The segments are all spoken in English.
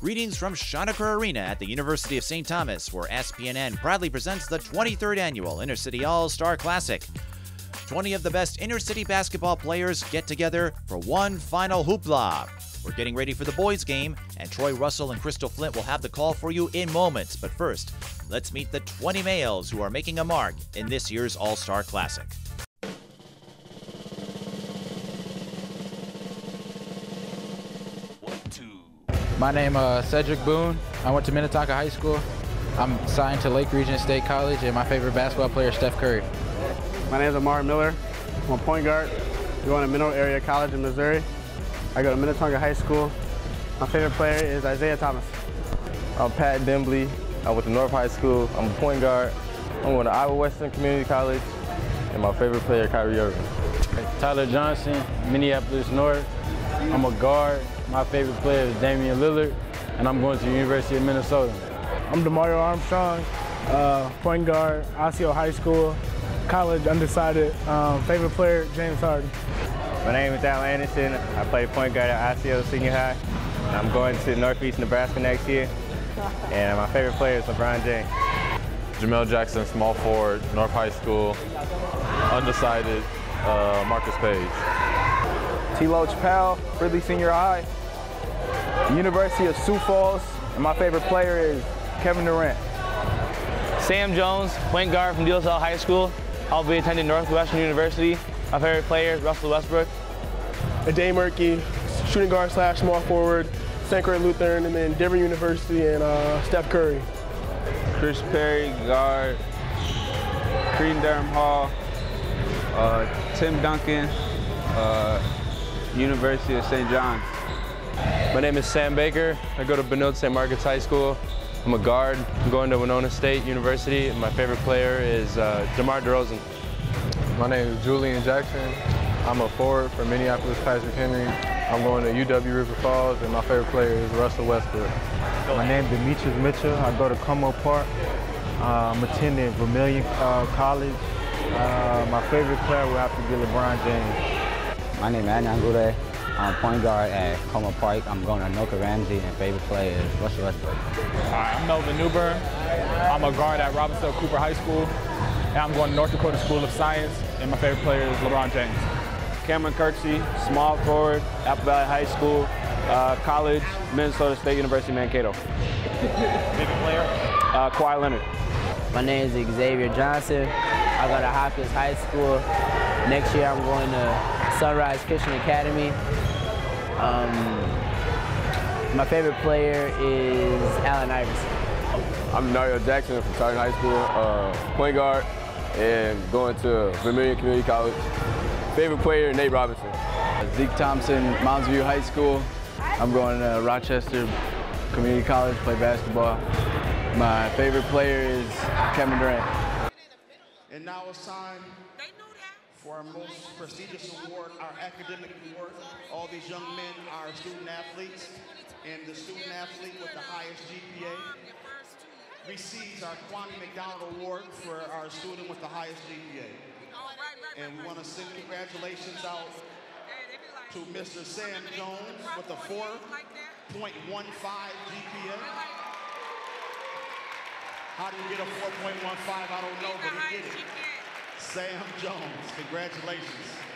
Greetings from Schoenecker Arena at the University of St. Thomas, where SPNN proudly presents the 23rd annual Inner City All Star Classic. 20 of the best inner city basketball players get together for one final hoopla. We're getting ready for the boys' game, and Troy Russell and Crystal Flint will have the call for you in moments. But first, let's meet the 20 males who are making a mark in this year's All Star Classic. My name is uh, Cedric Boone. I went to Minnetonka High School. I'm signed to Lake Region State College, and my favorite basketball player is Steph Curry. My name is Amar Miller. I'm a point guard. I'm going to Mineral Area College in Missouri. I go to Minnetonka High School. My favorite player is Isaiah Thomas. I'm Pat Dimley. I went to North High School. I'm a point guard. I'm going to Iowa Western Community College. And my favorite player, is Kyrie Irving. Tyler Johnson, Minneapolis North. I'm a guard. My favorite player is Damian Lillard, and I'm going to the University of Minnesota. I'm Demario Armstrong, uh, point guard, Osseo High School, college undecided. Um, favorite player, James Harden. My name is Al Anderson. I play point guard at Osseo Senior High. I'm going to Northeast Nebraska next year. And my favorite player is LeBron James. Jamel Jackson, small forward, North High School, undecided, uh, Marcus Page. T. Loach Powell, Fridley Senior High, University of Sioux Falls, and my favorite player is Kevin Durant. Sam Jones, point guard from DSL High School. I'll be attending Northwestern University. My favorite player is Russell Westbrook. Ade Murkey, shooting guard slash small forward, St. Croix Lutheran, and then Denver University and uh, Steph Curry. Chris Perry, guard, Cretin-Derham Hall, uh, Tim Duncan, uh, University of St. John's. My name is Sam Baker. I go to Benilde St. Margaret's High School. I'm a guard. I'm going to Winona State University. And my favorite player is uh, DeMar DeRozan. My name is Julian Jackson. I'm a forward for Minneapolis Patrick Henry. I'm going to UW River Falls, and my favorite player is Russell Westbrook. My name is Demetrius Mitchell. I go to Como Park. Uh, I'm attending Vermilion uh, College. Uh, my favorite player will have to be LeBron James. My name is Adnan Goudet. I'm a point guard at Como Park. I'm going to Anoka Ramsey, and favorite player is Russell Westbrook. Hi, I'm Melvin Newbern. I'm a guard at Robbinsdale Cooper High School, and I'm going to North Dakota School of Science, and my favorite player is LeBron James. Cameron Kirksey, small forward, Apple Valley High School, uh, college, Minnesota State University, Mankato. Favorite player? Uh, Kawhi Leonard. My name is Xavier Johnson. I go to Hopkins High School. Next year I'm going to Sunrise Christian Academy. Um, my favorite player is Allen Iverson. I'm Nario Jackson from Sargent High School, uh, point guard, and going to Vermilion Community College. Favorite player, Nate Robinson. Zeke Thompson, Mounds View High School. I'm going to Rochester Community College, play basketball. My favorite player is Kevin Durant. And now it's time for our most prestigious award, our academic award. All these young men are student athletes, and the student athlete with the highest GPA receives our Kwame McDonald Award for our student with the highest GPA. And we want to send congratulations out to Mr. Sam Jones with a 4.15 GPA. How do you get a 4.15? I don't know, but he did it. Sam Jones, congratulations.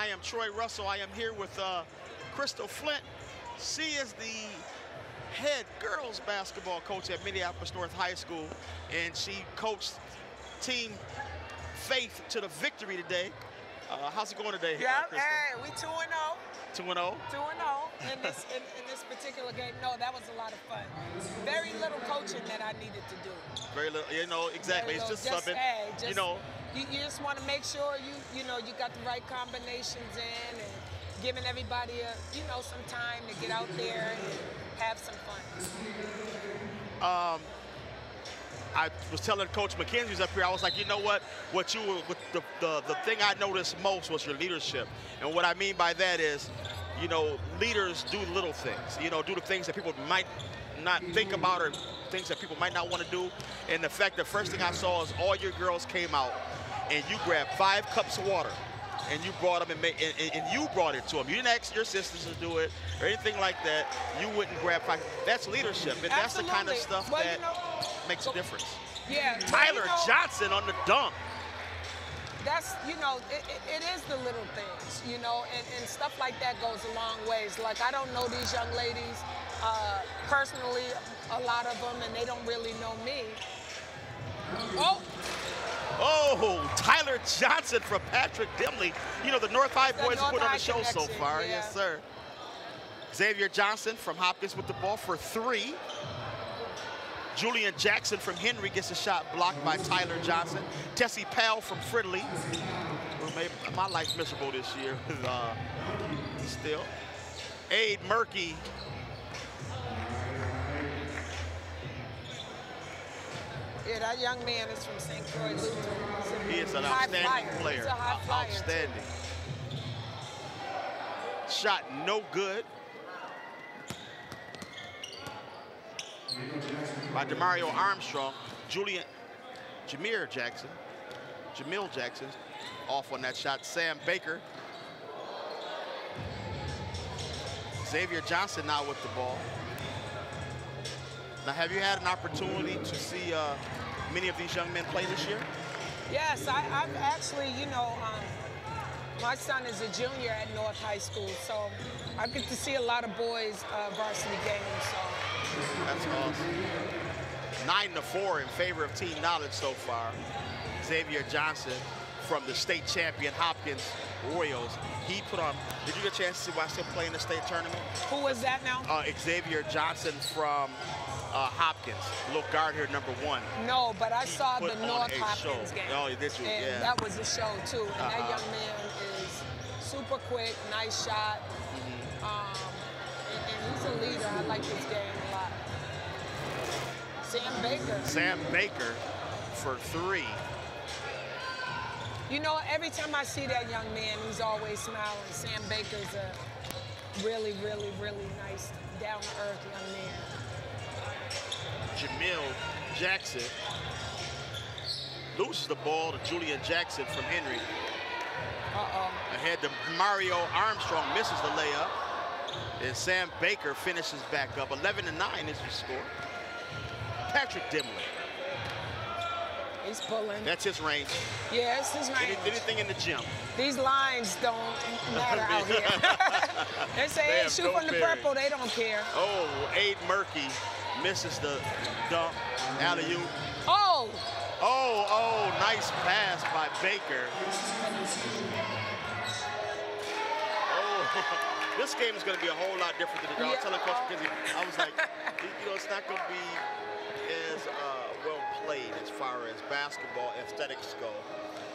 I am Troy Russell. I am here with uh, Crystal Flint. She is the head girls basketball coach at Minneapolis North High School, and she coached Team Faith to the victory today. Uh, how's it going today? Yeah, uh, hey, we 2 and 0. 2 and 0. 2 and 0 in this in, in this particular game. No, that was a lot of fun. Very little coaching that I needed to do. Very little. You know, exactly. Very It's just little. something. hey, you know, you, you just want to make sure you you know you got the right combinations in and giving everybody a you know some time to get out there and have some fun. um, I was telling Coach McKenzie's up here. I was like, you know what? What you were, what the, the the thing I noticed most was your leadership, and what I mean by that is, you know, leaders do little things. You know, do the things that people might not think about or things that people might not want to do. And the fact the first thing I saw is all your girls came out, and you grabbed five cups of water. And you brought them and, made, and, and- you brought it to them. You didn't ask your sisters to do it or anything like that. You wouldn't grab five. That's leadership, and that's the kind of stuff Well, that you know- makes a difference. Yeah, well, Tyler you know, Johnson on the dunk. That's you know it, it, is the little things you know and, and stuff like that goes a long ways. Like I don't know these young ladies uh, personally, a lot of them, and they don't really know me. Oh, Oh, Tyler Johnson from Patrick Dimley. You know, the North High boys North put on the show so far. yeah. Yes, sir. Xavier Johnson from Hopkins with the ball for three. Julian Jackson from Henry gets a shot blocked by Tyler Johnson. Tessie Powell from Fridley, who made my life miserable this year. uh, still. Aid Murky yeah, that young man is from St. Croix Lutheran. He's a He is an outstanding flyer. player. He's a high Out- flyer. Outstanding. Shot no good. By Demario Armstrong. Julian Jameer Jackson. Jamil Jackson off on that shot. Sam Baker. Xavier Johnson now with the ball. Now, have you had an opportunity to see uh, many of these young men play this year? Yes, I, I've actually, you know, um, my son is a junior at North High School, so I get to see a lot of boys uh, varsity games. So That's awesome. Nine to four in favor of Team Knowledge so far. Xavier Johnson from the state champion Hopkins Royals. He put on, did you get a chance to see watch him play in the state tournament? who was that now? Uh, Xavier Johnson from uh, Hopkins, little guard here, number one. No, but I He saw the North Hopkins show. game. Oh, did you? And Yeah. that was a show too. And that Uh-huh. young man is super quick, nice shot. Mm-hmm. Um, and, and he's a leader. I like his game. Sam Baker. Sam Baker for three. You know, every time I see that young man, he's always smiling. Sam Baker's a really, really, really nice, down-to-earth young man. Jamil Jackson loses the ball to Julian Jackson from Henry. Uh-oh. Ahead to Mario Armstrong misses the layup. And Sam Baker finishes back up. 11 to 9 is the score. Patrick Dimley. He's pulling. That's his range. Yeah, it's his Any- range. anything in the gym. These lines don't matter out here. they say, They hey, shoot no from the bearing. purple. They don't care. Oh, Aid Murky misses the dunk. Alley-oop. Oh! Oh, oh, nice pass by Baker. Oh, this game is going to be a whole lot different than the I was telling Coach McKenzie, I was like, you know, it's not going to be as uh, well played as far as basketball aesthetics go.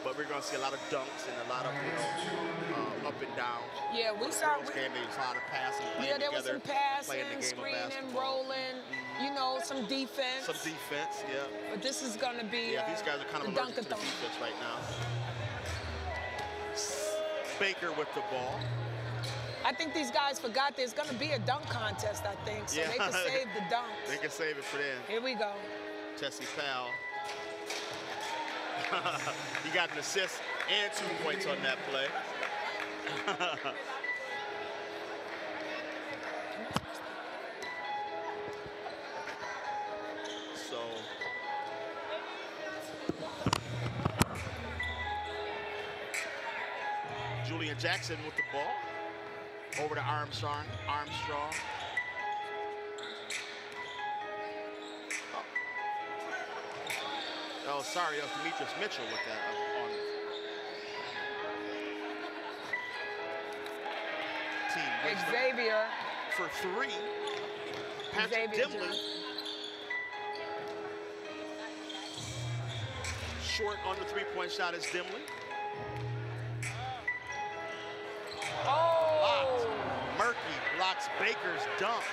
But we're going to see a lot of dunks and a lot of, you know, uh, up and down. Yeah, we saw. girls game, a lot of passing, Yeah, there was some passing, the screening, rolling, you know, some defense. Some defense, yeah. But this is going to be Yeah, uh, these guys are kind of allergic to defense right now. Baker with the ball. I think these guys forgot there's going to be a dunk contest, I think, so they can save the dunks. They can save it for them. Here we go. Tessie Powell. he got an assist and two points on that play. so Julian Jackson with the ball. Over to Armstrong. Armstrong. Oh, oh sorry, that was Demetrius Mitchell with that up on team. Xavier. For three. Patrick Xavier Dimley. Johnson. short on the three-point shot is Dimley. Oh! Blocks Baker's dunk.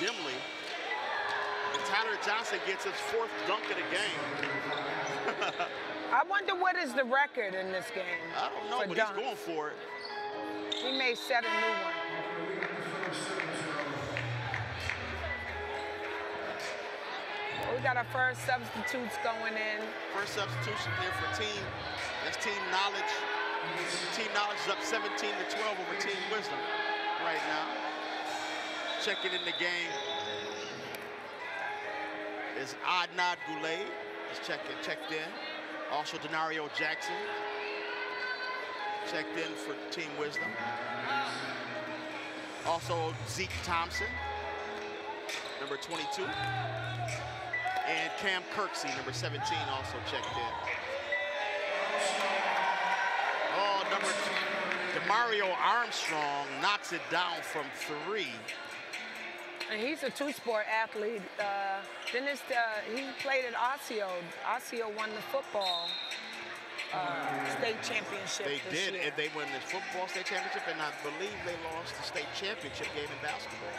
Dimley. And Tyler Johnson gets his fourth dunk of the game. I wonder what is the record in this game. I don't know, but dunks. he's going for it. He may set a new one. We got our first substitutes going in. First substitution here for team. That's team knowledge. Team knowledge is up 17 to 12 over team wisdom right now. Checking in the game is Adnad Goulet. Is checking, checked in. Also Denario Jackson. Checked in for team wisdom. Also Zeke Thompson, number 22. And Cam Kirksey, number 17, also checked in. Demario Armstrong knocks it down from three. And he's a two-sport athlete. Uh, then it's the, he played at Osseo. Osseo won the football uh, state championship They did, year. and they won the football state championship, and I believe they lost the state championship game in basketball.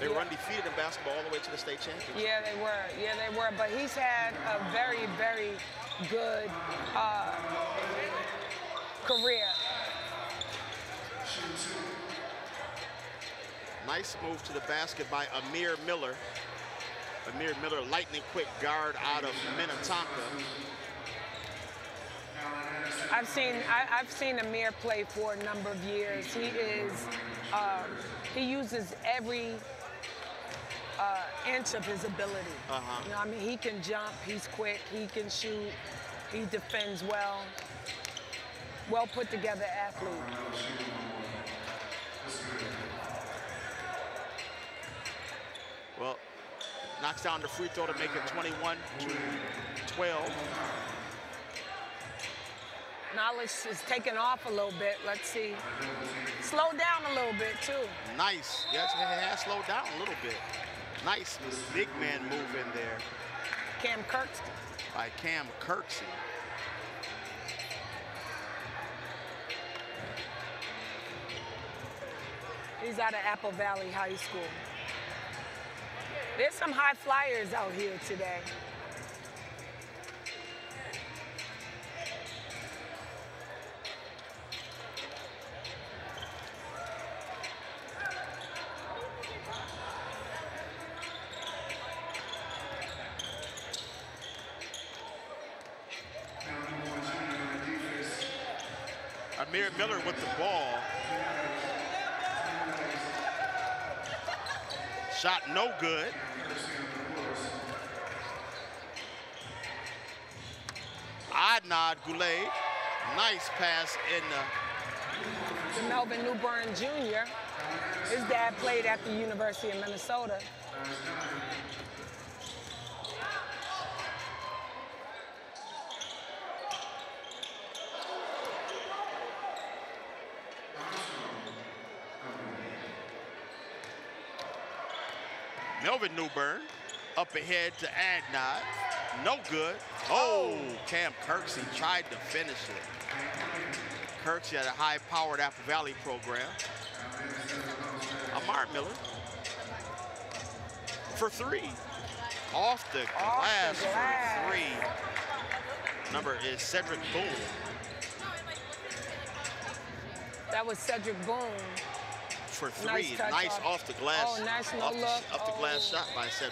They were undefeated in basketball all the way to the state championship. Yeah, they were. Yeah, they were. But he's had a very, very good uh, career. Nice move to the basket by Amir Miller. Amir Miller, lightning quick guard out of Minnetonka. I've seen I, I've seen Amir play for a number of years. He is um, he uses every uh, inch of his ability. Uh-huh. You know, I mean, he can jump. He's quick. He can shoot. He defends well. Well put together athlete. Well, knocks down the free throw to make it 21 to 12. Knowledge is taking off a little bit. Let's see. Slow down a little bit too. Nice. Yes, it has slowed down a little bit. Nice big man move in there Cam Kirksey. by Cam Kirksey. He's out of Apple Valley High School. There's some high flyers out here today. Amir Miller with the ball. Shot no good. Adnad Goulet, nice pass in the Melvin Newbern Jr. His dad played at the University of Minnesota. Melvin Newbern up ahead to Adnod. No good. Oh. oh, Cam Kirksey tried to finish it. Kirksey had a high-powered Apple Valley program. Amar Miller for three. Off the glass, glass. for three. Number is Cedric Boone. That was Cedric Boone. For three. Nice Nice, off. off. the glass. Oh, nice no off the, off the glass Oh. shot by Boone.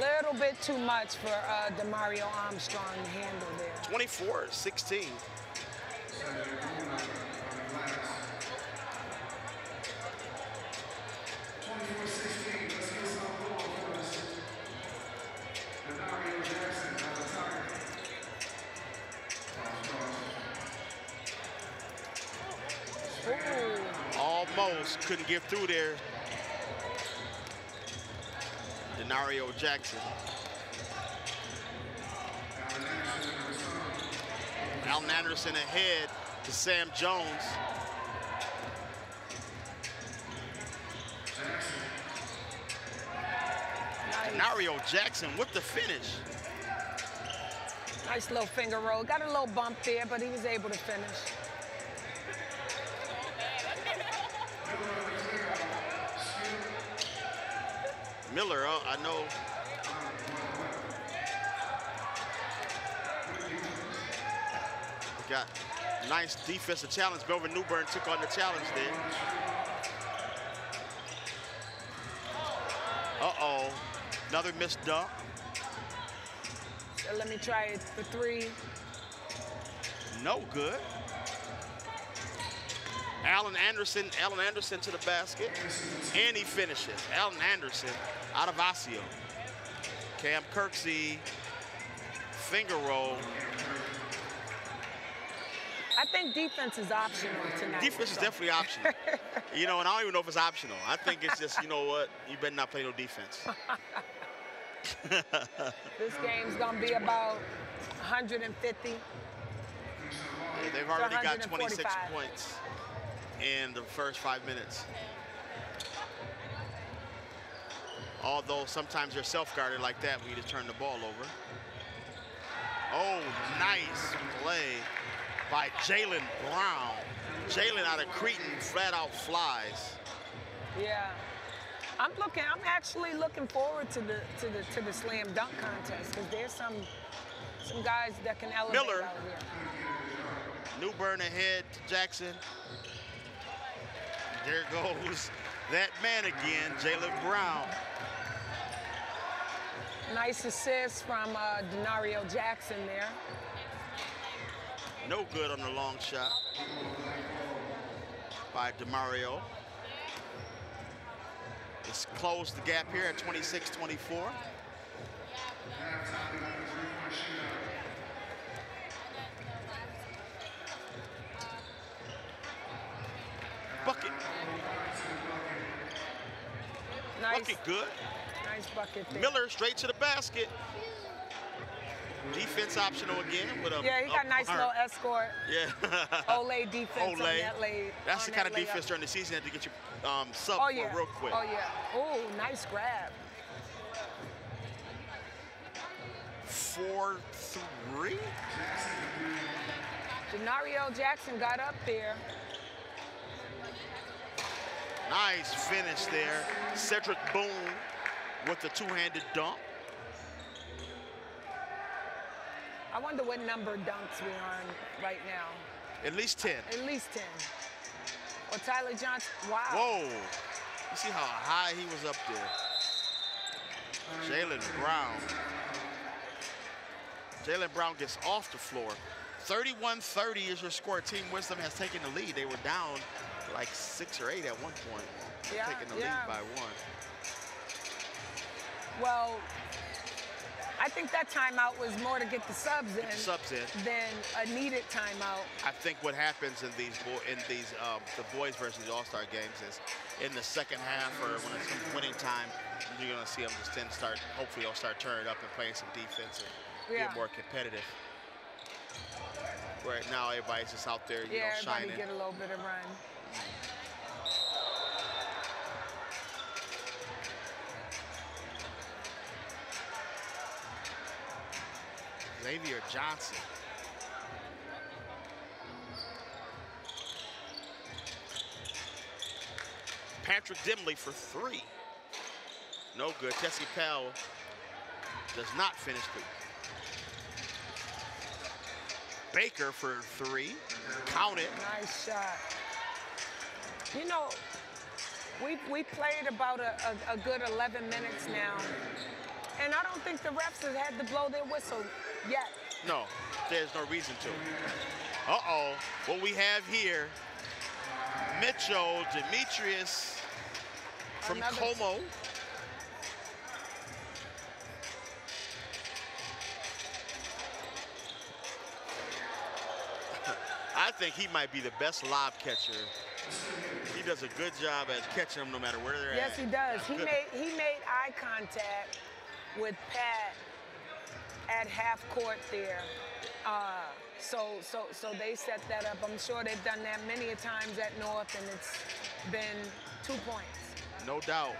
Little bit too much for uh, Demario Armstrong to handle there. 24, 16. Couldn't get through there. Denario Jackson. Allen Anderson ahead to Sam Jones. Denario Jackson with the finish. Nice little finger roll. Got a little bump there, but he was able to finish. Miller, uh, I know. Got nice defensive challenge. Melvin Newbern took on the challenge there. Uh-oh, another missed dunk. Let me try it for three. No good. Allen Anderson, Allen Anderson to the basket, and he finishes. Allen Anderson out of Osseo. Cam Kirksey, finger roll. I think defense is optional tonight. Defense is definitely optional. you know, and I don't even know if it's optional. I think it's just, you know what, you better not play no defense. this game's gonna be about 150. Yeah, they've already got 26 points in the first five minutes. Although sometimes they're self-guarded like that when you just turn the ball over. Oh, nice play by Jalen Brown. Jalen out of Cretin flat out flies. Yeah. I'm looking. I'm actually looking forward to the to the to the slam dunk contest because there's some some guys that can elevate Miller. out here. Newbern ahead to Jackson. There goes that man again, Jalen Brown. Nice assist from uh, Denario Jackson there. No good on the long shot by DeMario. It's closed the gap here at 26-24. Bucket. Nice. Bucket good. Nice bucket there. Miller straight to the basket. Defense optional again with a Yeah, he got a a nice little escort. Yeah. Olay defense on Olay. that. That's the kind of that defense during the season that to get you um, sub Oh yeah. real quick. Oh yeah. Oh, nice grab. Four, three. Denario Jackson got up there. Nice finish there. Cedric Boone with the two-handed dunk. I wonder what number dunks we're on right now. At least 10. At least 10. Or Tyler Johnson. Wow. Whoa. You see how high he was up there. Um, Jalen Brown. Jalen Brown gets off the floor. 31-30 is your score. Team Wisdom has taken the lead. They were down like six or eight at one point. Yeah, taking the yeah. lead by one. Well, I think that timeout was more to get the subs in, the subs in. than a needed timeout. I think what happens in these in these um, the boys versus the All-Star games is in the second half or when it's winning time, you're gonna see them just then start. Hopefully, they'll start turning up and playing some defense and Yeah. get more competitive. Right now, everybody's just out there, you yeah, know, everybody shining. get a little bit of run. Xavier Johnson. Patrick Dimley for three. No good. Tessie Powell does not finish the. Baker for three. Count it. Nice shot. You know, we we played about a, a, a good 11 minutes now, and I don't think the refs have had to blow their whistle yet. No, there's no reason to. Uh-oh. What we have here, Mitchell Demetrius from Another- Como. I think he might be the best lob catcher. He does a good job at catching them no matter where they're Yes, at. Yes, he does. He Good. made he made eye contact with Pat at half court there. Uh, so so so they set that up. I'm sure they've done that many a times at North, and it's been two points. No doubt.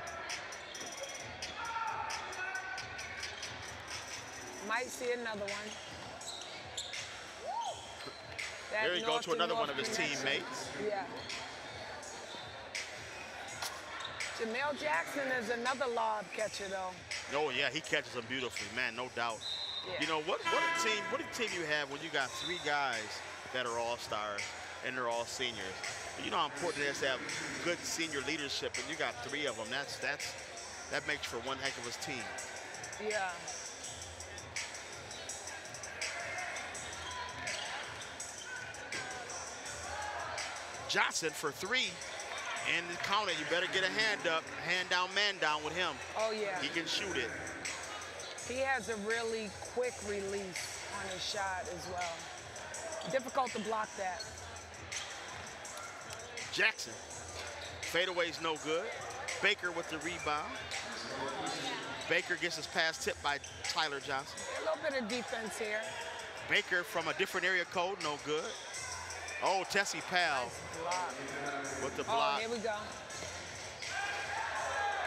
Might see another one. That There you go to another north one of his connection. teammates. Yeah. Jamel Jackson is another lob catcher, though. Oh yeah, he catches them beautifully, man, no doubt. Yeah. You know what? What a team! What a team you have when you got three guys that are all stars and they're all seniors. You know how important it is to have good senior leadership, and you got three of them. That's that's that makes for one heck of a team. Yeah. Johnson for three, and count it. You better get a hand up, hand down, man down with him. Oh, yeah. He can shoot it. He has a really quick release on his shot as well. Difficult to block that. Jackson, fadeaway's no good. Baker with the rebound. Baker gets his pass tipped by Tyler Johnson. A little bit of defense here. Baker from a different area code, no good. Oh, Tessie Powell with the Oh, block. here we go.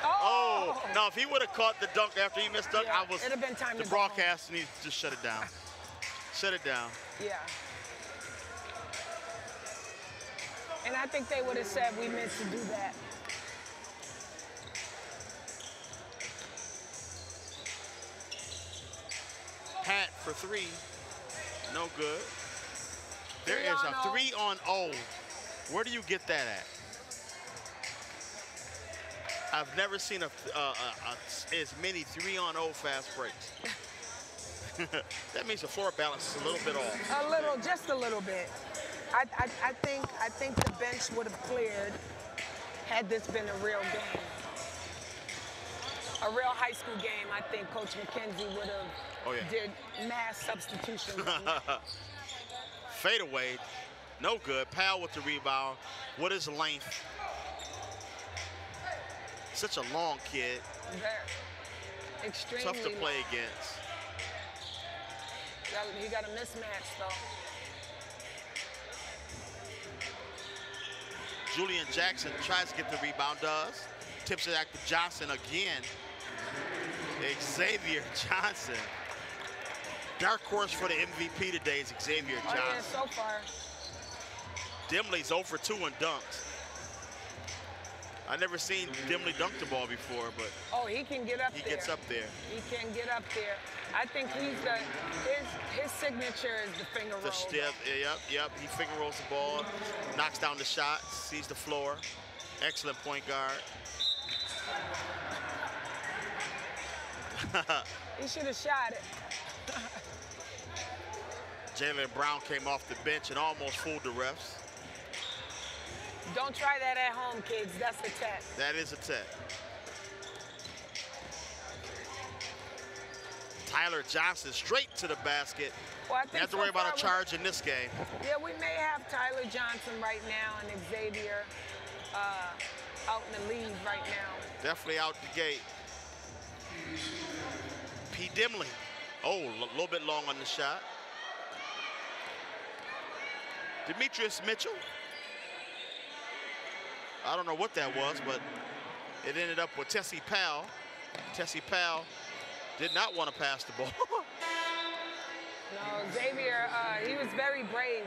Oh, oh. no, if he would have caught the dunk after he missed dunk, Yeah, I was, it'd have been time the to broadcast needs to just shut it down. shut it down. Yeah. And I think they would have said we meant to do that. Pat for three, no good. There Three is a three on O. Where do you get that at? I've never seen a, a, a, a- as many three on O fast breaks. that means the floor balance is a little bit off. A little, just a little bit. I, I, I think I think the bench would have cleared had this been a real game. A real high school game, I think Coach McKenzie would have Oh, yeah. did mass substitution. Fade away, no good. Powell with the rebound. What is length? Such a long kid. Extremely Tough to play long. against. He got a mismatch though. Julian Jackson tries to get the rebound, does. Tips it back to Johnson again. Xavier Johnson. Dark horse for the MVP today is Xavier Oh yeah, Johnson. so far. Dimley's 0 for 2 in dunks. I never seen Dimley dunk the ball before, but Oh, he can get up he there. gets up there. He can get up there. I think he's the his his signature is the finger The roll. stiff, yep, yep. He finger rolls the ball, knocks down the shot, sees the floor. Excellent point guard. He should have shot it. Jalen Brown came off the bench and almost fooled the refs. Don't try that at home, kids. That's a test. That is a tech. Tyler Johnson straight to the basket. Well, You have to so worry about a we- charge in this game. Yeah, we may have Tyler Johnson right now and Xavier uh, out in the lead right now. Definitely out the gate. P. Dimley. Oh, a little bit long on the shot. Demetrius Mitchell. I don't know what that was, but it ended up with Tessie Powell. Tessie Powell did not want to pass the ball. No, Xavier, uh, he was very brave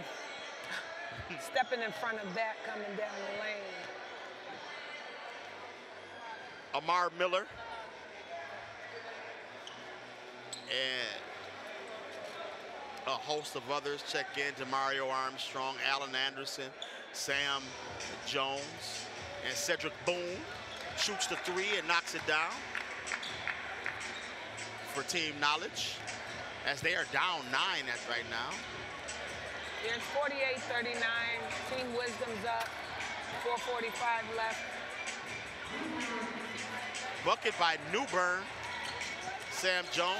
stepping in front of that coming down the lane. Amar Miller. And a host of others check in. Demario Armstrong, Allen Anderson, Sam Jones, and Cedric Boone shoots the three and knocks it down for team knowledge as they are down nine at right now. It's 48-39. Team Wisdom's up. 4:45 left. Bucket by Newbern. Sam Jones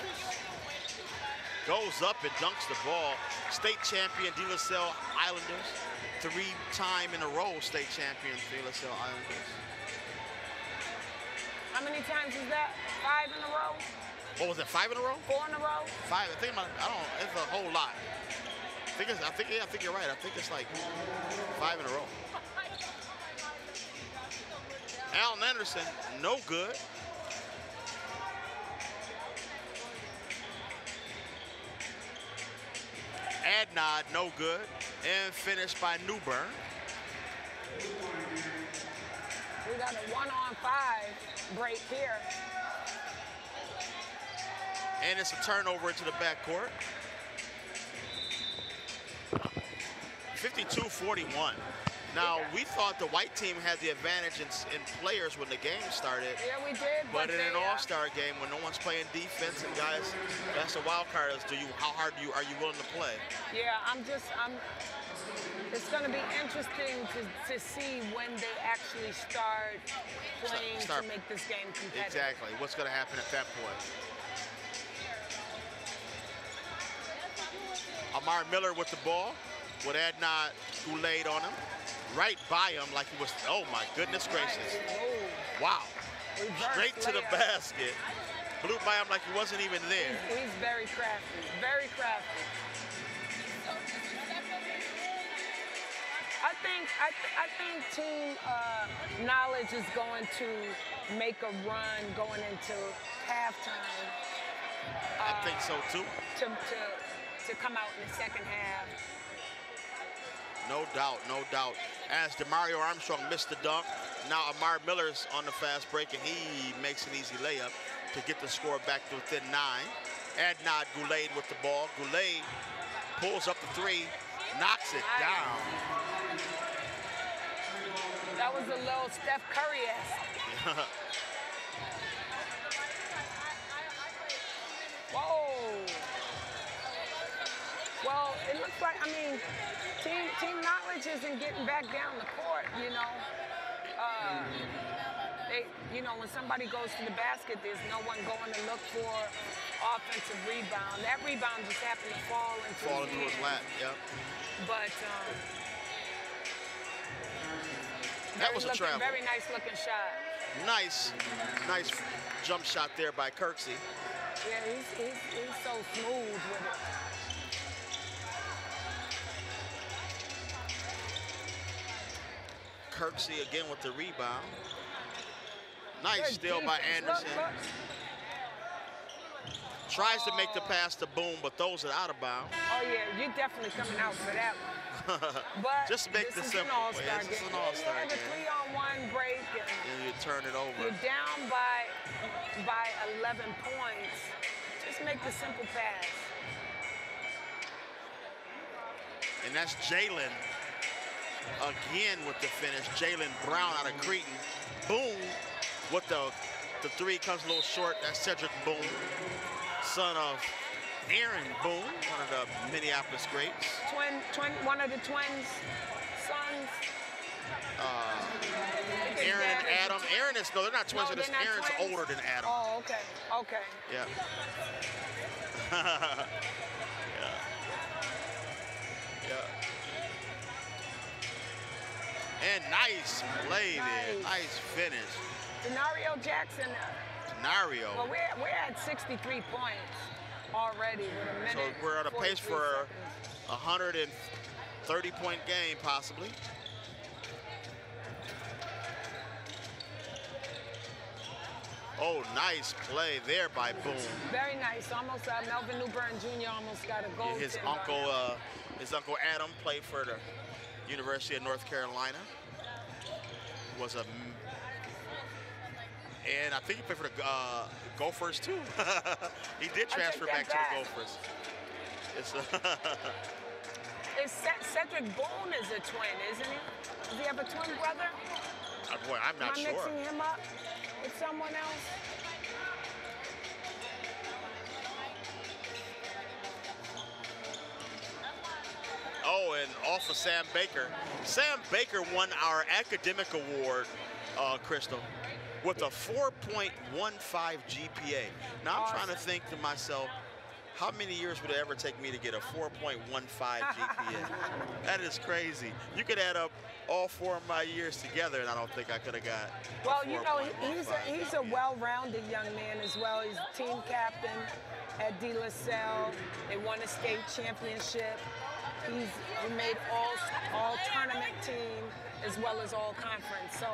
goes up and dunks the ball. State champion De La Salle Islanders. Three time in a row state champion De La Salle Islanders. How many times is that? Five in a row? What was it, five in a row? Four in a row? Five, I think, I don't, it's a whole lot. I think, it's, I think, yeah, I think you're right. I think it's like five in a row. Allen Anderson, no good. Adnod, no good. And finished by Newbern. We got a one-on-five break here. And it's a turnover into the backcourt. 52-41. Now, we thought the white team had the advantage in, in players when the game started. Yeah, we did. But, but in an uh, all-star game, when no one's playing defense and guys, that's a wild card. Is do you how hard do you are you willing to play? Yeah, I'm just I'm. It's going to be interesting to, to see when they actually start playing Start- to make this game competitive. Exactly. What's going to happen at that point? Amar Miller with the ball, with Adnod Goulet on him, right by him like he was. Oh my goodness gracious! Wow! Straight to the basket, blew by him like he wasn't even there. He's, very crafty, very crafty. I think I, th- I think Team uh, Knowledge is going to make a run going into halftime. I think so too. To, to, to come out in the second half. No doubt, no doubt. As Demario Armstrong missed the dunk, now Amar Miller's on the fast break and he makes an easy layup to get the score back to within nine. Adnod Goulet with the ball. Goulet pulls up the three, knocks it down. That was a little Steph Curry-esque. Whoa. Well, it looks like, I mean, Team, team Knowledge isn't getting back down the court, you know. Uh, they, you know, when somebody goes to the basket, there's no one going to look for offensive rebound. That rebound just happened to fall into Fall his into his lap, yep. But um, That was a looking- travel. Very nice looking shot. Nice, nice jump shot there by Kirksey. Yeah, he's, he's, he's so smooth with it. Kirksey again with the rebound. Nice steal by. Anderson. Tries to make the pass to Boone, but throws it out of bounds. Oh yeah, you're definitely coming out for that. But Just make this the is simple. an all-star this is an all-star game. three-on-one break, and And you turn it over. you're down by by 11 points. Just make the simple pass. And that's Jalen again with the finish. Jalen Brown out of Cretin. Boone with the the three comes a little short. That's Cedric Boone, son of Aaron Boone, one of the Minneapolis greats. Twin, twin, one of the twins, sons. Uh, Aaron and Adam. Aaron is no, they're not twins. No, they're not Aaron's twins? older than Adam. Oh, okay, okay. Yeah. yeah. Yeah. And nice play there. Nice. Nice finish. Denario Jackson. Nario. Well, we're we're at 63 points already with a minute. So we're on a pace for a 130 point game, possibly. Oh, nice play there by Boone. Very nice. Almost uh, Melvin Newbern Jr. almost got a goal. His uncle, uh, his uncle Adam played for the University of North Carolina. Was a, and I think he played for the uh, Gophers too. he did transfer back that to the. Gophers. It's Is Cedric Boone is a twin, isn't he? Does he have a twin brother? uh, boy, I'm not Am I sure. mixing him up with someone else? Oh, and off of Sam Baker. Sam Baker won our academic award, uh, Crystal, with a 4.15 GPA. Now I'm trying to think to myself, how many years would it ever take me to get a 4.15 GPA? that is crazy. You could add up all four of my years together, and I don't think I could have got. a Well, you know, he's a, he's a well-rounded young man as well. He's team captain at De La Salle. They won a state championship. He's made all all tournament team as well as all conference. So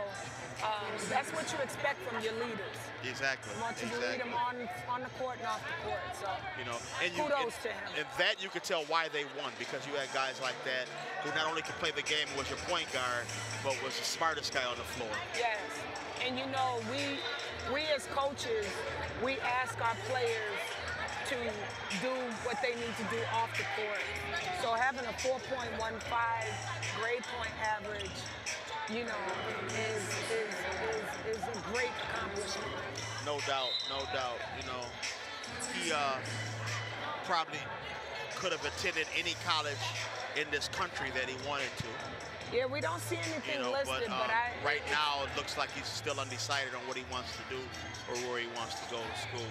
um, that's what you expect from your leaders. Exactly. You want to exactly. lead them on on the court and off the court. So you know, and you, kudos and, to him. And that you could tell why they won because you had guys like that who not only could play the game was your point guard, but was the smartest guy on the floor. Yes, and you know we we as coaches we ask our players to do what they need to do off the court. So having a 4.15 grade point average, you know, is, is, is, is a great accomplishment. No doubt, no doubt. You know, he uh, probably could have attended any college in this country that he wanted to. Yeah, we don't see anything you know, listed, but, um, but I. right now it looks like he's still undecided on what he wants to do or where he wants to go to school.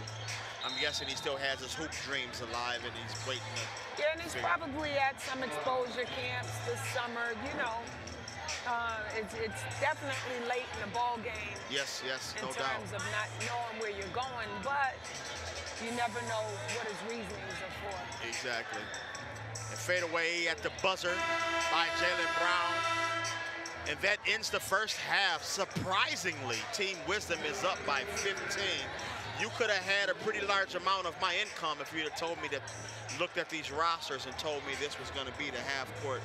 I'm guessing he still has his hoop dreams alive and he's waiting. Yeah, and he's probably at some exposure camps this summer. You know, uh, it's, it's definitely late in the ball game Yes, yes, no doubt. In terms of not knowing where you're going, but you never know what his reasonings are for. Exactly. And fade away at the buzzer by Jalen Brown. And that ends the first half. Surprisingly, Team Wisdom is up by 15. You could have had a pretty large amount of my income if you'd have told me that, looked at these rosters and told me this was going to be the half court,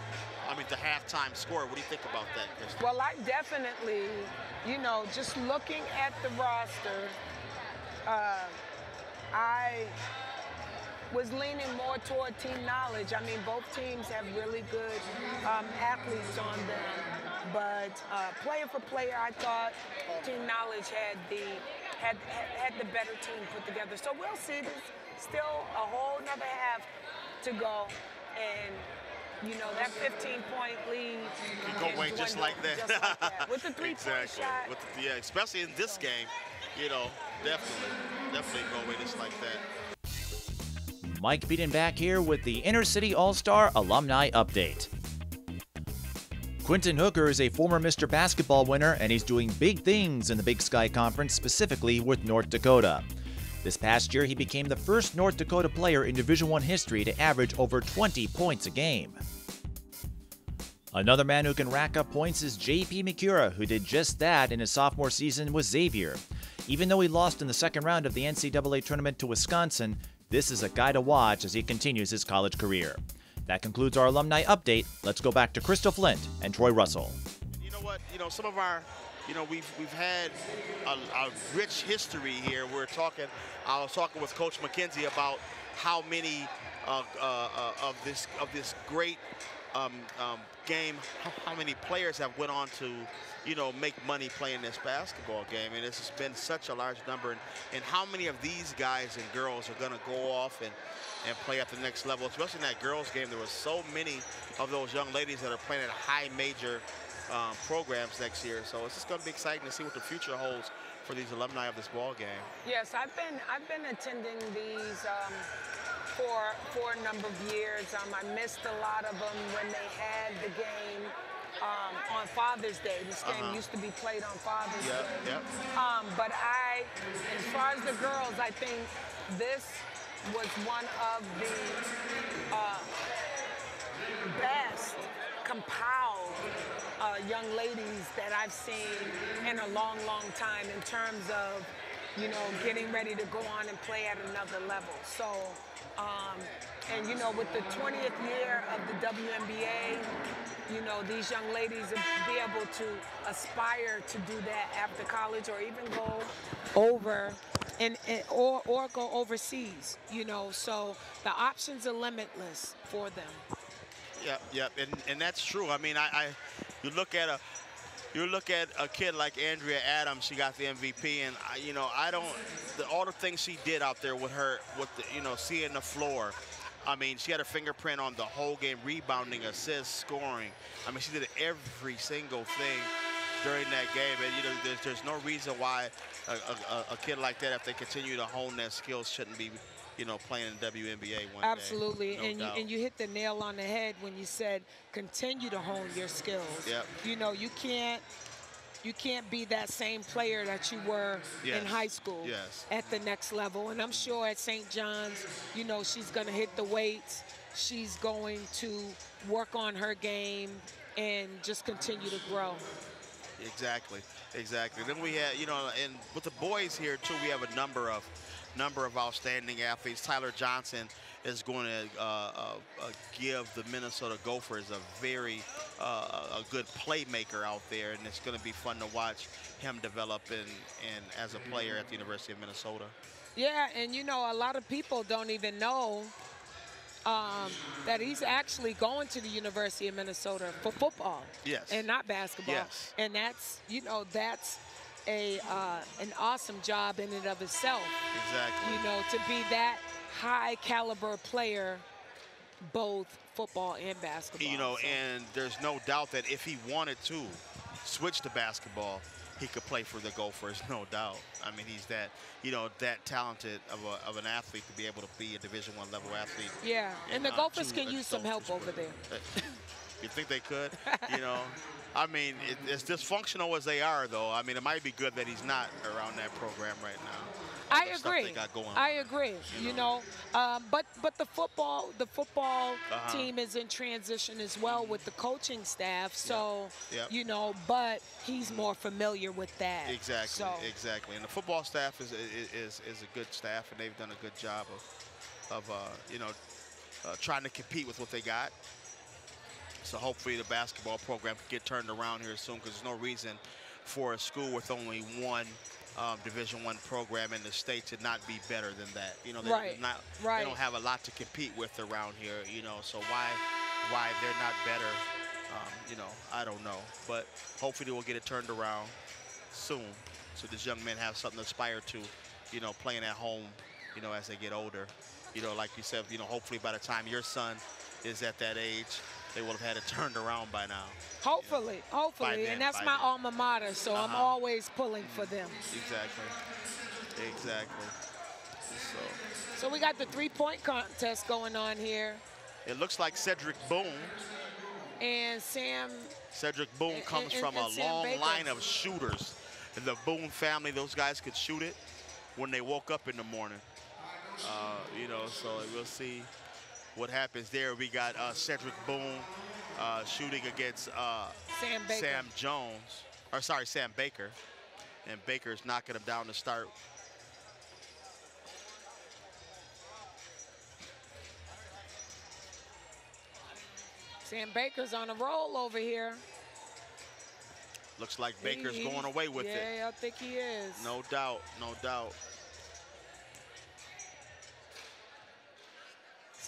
I mean, the halftime score. What do you think about that? Well, I definitely, you know, just looking at the roster, uh, I was leaning more toward team knowledge. I mean, both teams have really good um, athletes on them, but uh, player for player, I thought team knowledge had the had, had the better team put together. So we'll see. There's still a whole another half to go, and you know that 15-point lead You go away just like that. just like that. with the three-point shot. With the, yeah, especially in this game, you know, definitely, definitely go away just like that. Mike Beaton back here with the Inner City All Star Alumni Update. Quinton Hooker is a former Mr. Basketball winner, and he's doing big things in the Big Sky Conference, specifically with North Dakota. This past year, he became the first North Dakota player in Division I history to average over 20 points a game. Another man who can rack up points is JP Macura, who did just that in his sophomore season with Xavier. Even though he lost in the second round of the NCAA tournament to Wisconsin, this is a guy to watch as he continues his college career. That concludes our alumni update. Let's go back to Crystal Flint and Troy Russell. You know what? You know, some of our, you know, we've we've had a, a rich history here. We're talking. I was talking with Coach McKenzie about how many uh, uh, uh, of this of this great um, um, game, how, how many players have went on to, you know, make money playing this basketball game, and it's been such a large number. And, and how many of these guys and girls are going to go off and and play at the next level, especially in that girls game. There were so many of those young ladies that are playing at high major um, programs next year. So it's just going to be exciting to see what the future holds for these alumni of this ball game. Yes, I've been I've been attending these um, for for a number of years. Um, I missed a lot of them when they had the game um, on Father's Day. This game Uh-huh. used to be played on Father's Yep, Day. yep. Um, but I, as far as the girls, I think this was one of the uh, best compiled uh, young ladies that I've seen in a long, long time in terms of, you know, getting ready to go on and play at another level. So, um, and you know, with the 20th year of the WNBA, you know, these young ladies be able to aspire to do that after college or even go over and, and or or go overseas, you know. So the options are limitless for them. Yep, yep, and and that's true. I mean, I, I you look at a you look at a kid like Andrea Adams. She got the MVP, and I, you know, I don't the, all the things she did out there with her, with the, you know, seeing the floor. I mean, she had a fingerprint on the whole game, rebounding, assists, scoring. I mean, she did every single thing during that game, and you know, there's, there's no reason why a, a, a kid like that, if they continue to hone their skills, shouldn't be, you know, playing in the WNBA one day. Absolutely, No and you, and you hit the nail on the head when you said continue to hone your skills. Yep. You know, you can't you can't be that same player that you were Yes. in high school Yes. at the next level. And I'm sure at St. John's, you know, she's going to hit the weights. She's going to work on her game and just continue to grow. Exactly, exactly. Then we had, you know, and with the boys here too, we have a number of number of outstanding athletes. Tyler Johnson is going to uh, uh, uh, give the Minnesota Gophers a very uh, a good playmaker out there, and it's going to be fun to watch him develop in, in as a player at the University of Minnesota. Yeah, and you know, a lot of people don't even know um, that he's actually going to the University of Minnesota for football. Yes. And not basketball. Yes. And that's, you know, that's a uh, an awesome job in and of itself. Exactly. You know, to be that high caliber player, both football and basketball. You know, So- and there's no doubt that if he wanted to switch to basketball, he could play for the Gophers, no doubt. I mean, he's that, you know, that talented of, a, of an athlete to be able to be a Division One level athlete. yeah, and the uh, Gophers can use some help over there. You think they could? You know, I mean, it, as dysfunctional as they are, though, I mean, it might be good that he's not around that program right now. I agree. they got going I agree. You know, um, but but the football the football Uh-huh. team is in transition as well with the coaching staff. So Yep. you know, but he's more familiar with that. Exactly, So exactly. And the football staff is is is a good staff, and they've done a good job of of uh, you know uh, trying to compete with what they got. So hopefully the basketball program can get turned around here soon, because there's no reason for a school with only one um, Division One program in the state to not be better than that. You know, they, Right, not, right. they don't have a lot to compete with around here. You know, so why why they're not better? Um, you know, I don't know. But hopefully we'll get it turned around soon, so these young men have something to aspire to. You know, playing at home. You know, as they get older. You know, like you said. You know, hopefully by the time your son is at that age, they would have had it turned around by now. hopefully, hopefully, then, and that's my then. alma mater. So I'm Uh-huh. always pulling for them. Exactly. Exactly. So So we got the three point contest going on here, it looks like Cedric Boone. and Sam. Cedric Boone And- comes and- from and a Sam long Baker. line of shooters. And the Boone family, those guys could shoot it when they woke up in the morning. Uh, you know, so we'll see what happens there. We got uh, Cedric Boone uh, shooting against uh, Sam Baker. Sam Jones, or sorry, Sam Baker. And Baker's knocking him down to start. Sam Baker's on a roll over here. Looks like Baker's He- going away with it. Yeah, I think he is. No doubt, no doubt.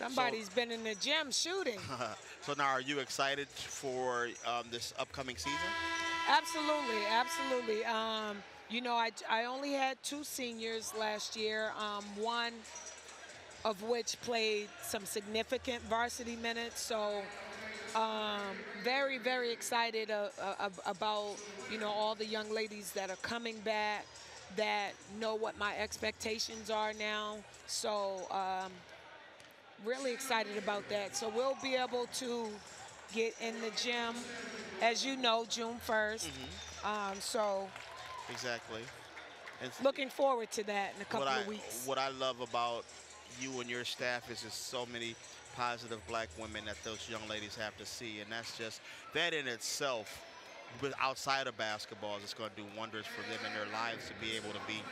Somebody's been in the gym shooting. so now, are you excited for um, this upcoming season? Absolutely, absolutely. Um, you know, I, I only had two seniors last year, um, one of which played some significant varsity minutes. So um, very, very excited uh, uh, about, you know, all the young ladies that are coming back that know what my expectations are now. So um, really excited about that. So we'll be able to get in the gym, as you know, June 1st. Um, so Exactly. And looking forward to that in a couple I, of weeks. What I love about you and your staff is just so many positive black women that those young ladies have to see. And that's just, that in itself, with outside of basketball, is going to do wonders for them in their lives to be able to be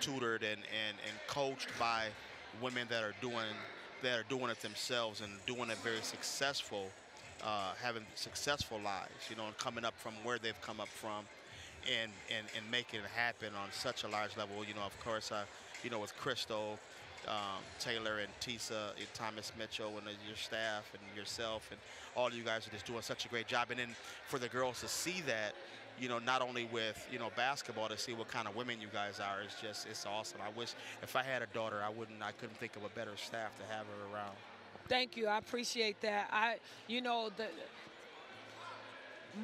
tutored and, and, and coached by women that are doing that are doing it themselves and doing it very successful, uh, having successful lives, you know, and coming up from where they've come up from and, and, and making it happen on such a large level. You know, of course, uh, you know, with Crystal, um, Taylor and Tisa, and Thomas Mitchell, and uh, your staff and yourself, and all you guys are just doing such a great job. And then for the girls to see that, you know, not only with you know basketball, to see what kind of women you guys are It's just it's awesome. I wish if I had a daughter, I wouldn't, I couldn't think of a better staff to have her around. Thank you. I appreciate that. I, you know, the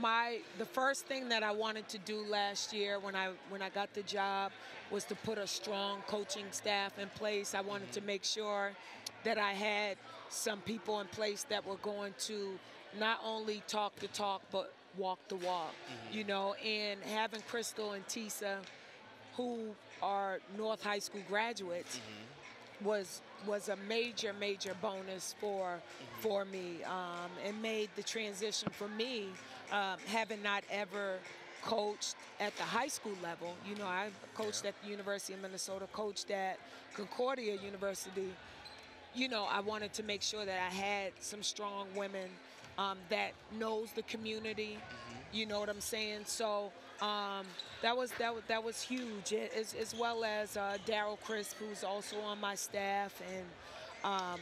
my the first thing that I wanted to do last year when I when I got the job was to put a strong coaching staff in place. I wanted to mm-hmm. make sure that I had some people in place that were going to not only talk the talk but walk the walk, you know, and having Crystal and Tisa, who are North High School graduates, was was a major major bonus for for me um, and made the transition for me um, having not ever coached at the high school level. You know i coached at the university of minnesota coached at concordia university. You know i wanted to make sure that i had some strong women um, that knows the community you know what i'm saying so um, that was that was that was huge, as, as well as uh, Daryl Crisp, who's also on my staff, and um,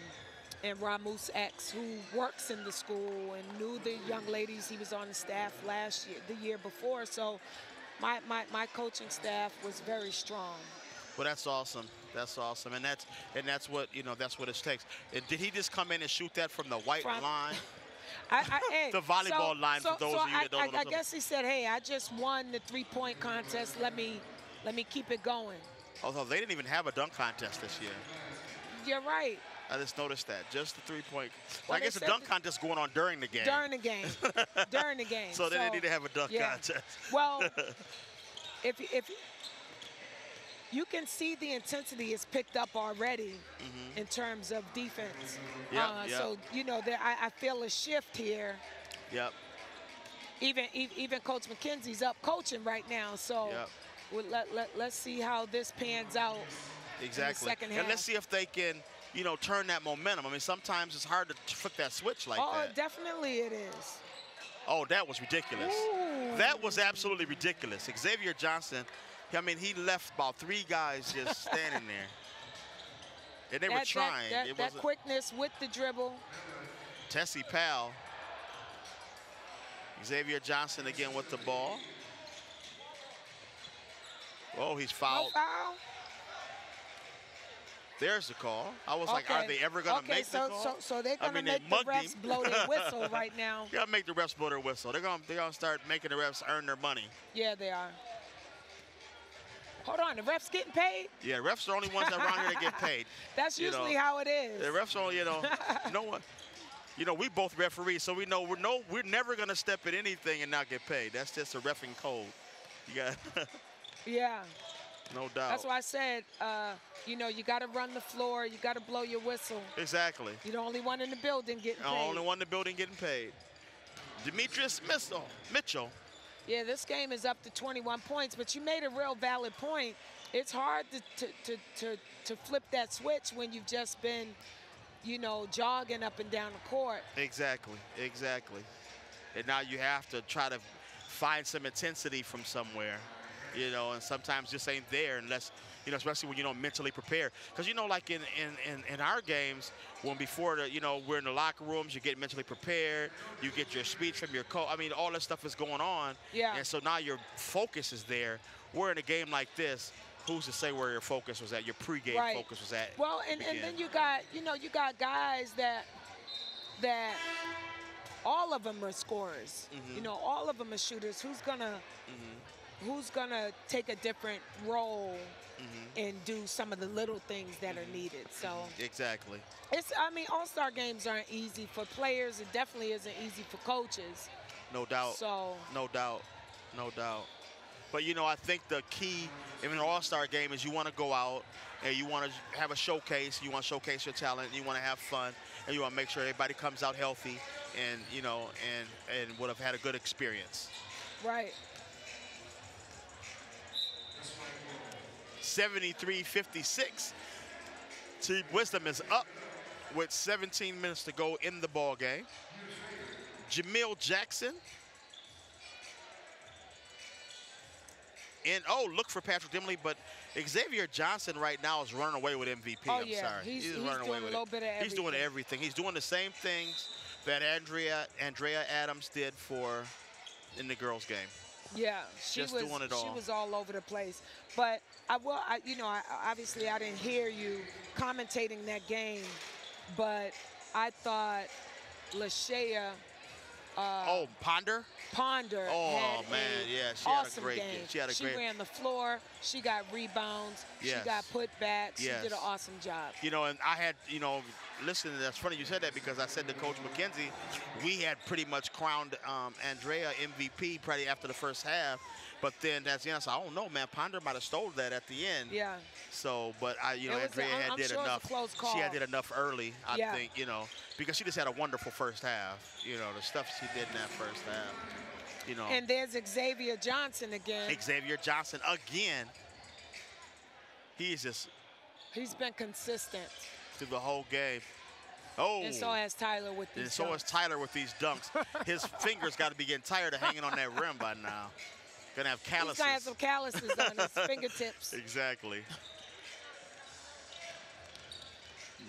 and Ramus X, who works in the school and knew the young ladies. He was on the staff last year, the year before. So my my, my coaching staff was very strong. Well, that's awesome. That's awesome, and that's and that's what you know. That's what it takes. And did he just come in and shoot that from the white From- line? I, I, hey, The volleyball so- line for those so of you I, that don't I, know I guess he said, "Hey, I just won the three-point contest. Let me, let me keep it going." Although they didn't even have a dunk contest this year. You're right. I just noticed that. Just the three-point. Well, I guess the dunk contest going on during the game. During the game. During the game. so they didn't need to have a dunk yeah. contest. Well, if if you can see the intensity is picked up already Mhm. in terms of defense. Yeah, uh, yeah. So you know, there, I, I feel a shift here. Yep. Even even Coach McKenzie's up coaching right now. So Yep. we'll let, let let's see how this pans out. Exactly. second And let's see if they can, you know, turn that momentum. I mean, sometimes it's hard to flip that switch like oh, that. Oh, definitely it is. Oh, that was ridiculous. That was absolutely ridiculous. Xavier Johnson, I mean, he left about three guys just standing there. And they were trying. That, that, that quickness with the dribble. Tessie Powell. Xavier Johnson again with the ball. Oh, he's No fouled. foul. There's the call. I was like, are they ever going to okay, make so, the call? So, so they're going to mean, they make the refs him. blow their whistle right now. You got to make the refs blow their whistle. They're going to they're gonna start making the refs earn their money. Yeah, they are. Hold on, the refs getting paid? Yeah, refs are the only ones around here that get paid. That's You know, usually how it is. The refs are, you know, no one. You know, we both referees, so we know we're no, we're never gonna step in anything and not get paid. That's just a refing code. You got, Yeah. no doubt. That's why I said, uh, you know, you got to run the floor. You got to blow your whistle. Exactly. You're the only one in the building getting The paid. only one in the building getting paid. Demetrius Mitchell. Mitchell. Yeah, this game is up to 21 points, but you made a real valid point. It's hard to, to, to, to, to flip that switch when you've just been, you know, jogging up and down the court. Exactly. Exactly. And now you have to try to find some intensity from somewhere, you know, and sometimes just ain't there unless, you know, especially when you don't mentally prepare. Because, you know, like in, in, in, in our games, when before the, you know, we're in the locker rooms, you get mentally prepared, you get your speech from your coach. I mean, all that stuff is going on. Yeah. And so now your focus is there. We're in a game like this. Who's to say where your focus was at, your pregame Right. focus was at? Well, and, and then you got, you know, you got guys that that all of them are scorers. Mhm. You know, all of them are shooters. Who's gonna Mm-hmm. Who's gonna take a different role Mhm. and do some of the little things that are needed? So Exactly. it's I mean, all star games aren't easy for players. It definitely isn't easy for coaches. No doubt. So No doubt. No doubt. But you know, I think the key in an all-star game is you want to go out and you want to have a showcase. You want to showcase your talent. You want to have fun, and you want to make sure everybody comes out healthy, and you know, and and would have had a good experience. right. 73-56. Team Wisdom is up with 17 minutes to go in the ball game. Jamil Jackson. And oh, look for Patrick Dimley, but Xavier Johnson right now is running away with MVP. Oh, I'm yeah. sorry. He's- he's running doing away a with little it. bit of He's doing everything. everything. He's doing the same things that Andrea Andrea Adams did for in the girls game. Yeah, she Just was doing it she all. was all over the place. But I will, I, you know, I, obviously I didn't hear you commentating that game, but I thought Lashea. Uh, oh, Ponder? Ponder. Oh man, yeah, she had a great game. game. She had a she great- ran the floor. She got rebounds. Yes. She got put back. She did an awesome job. You know, and I had, you know, listen, that's funny you said that because I said to Coach McKenzie, we had pretty much crowned um, Andrea MVP probably after the first half. But then that's the end. I don't know, man. Ponder might have stole that at the end. Yeah. So, but I, you know, It was a- Andrea had did sure it was a enough. She had did enough early, I Yeah. think, you know, because she just had a wonderful first half. You know, the stuff she did in that first half. You know, And there's Xavier Johnson again. Xavier Johnson again. He's just He's been consistent. Through the whole game. Oh. And so has Tyler with these And so is dunks. Tyler with these dunks. His fingers got to be getting tired of hanging on that rim by now. Gonna have He's calluses. gonna have some calluses on his fingertips. Exactly.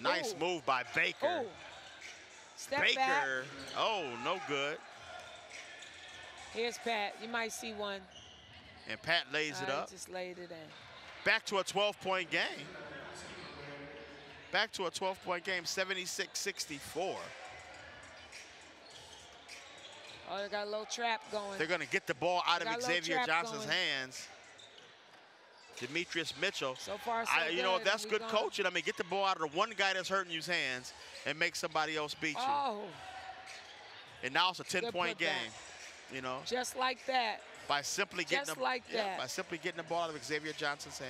Nice Ooh. move by Baker. Baker. back. Oh, no good. Here's Pat. You might see one. And Pat lays it Uh, up. Just laid it in. Back to a 12-point game. Back to a 12-point game, 76-64. Oh, they got a little trap going. They're going to get the ball out a of Xavier Johnson's going. hands. Demetrius Mitchell. So far, so I, you know, that's We good gonna- coaching. I mean, get the ball out of the one guy that's hurting you's hands and make somebody else beat you. Oh, And now it's a 10-point putback. game. You know, just like that. by simply getting Just the, like yeah, that. by simply getting the ball out of Xavier Johnson's hand.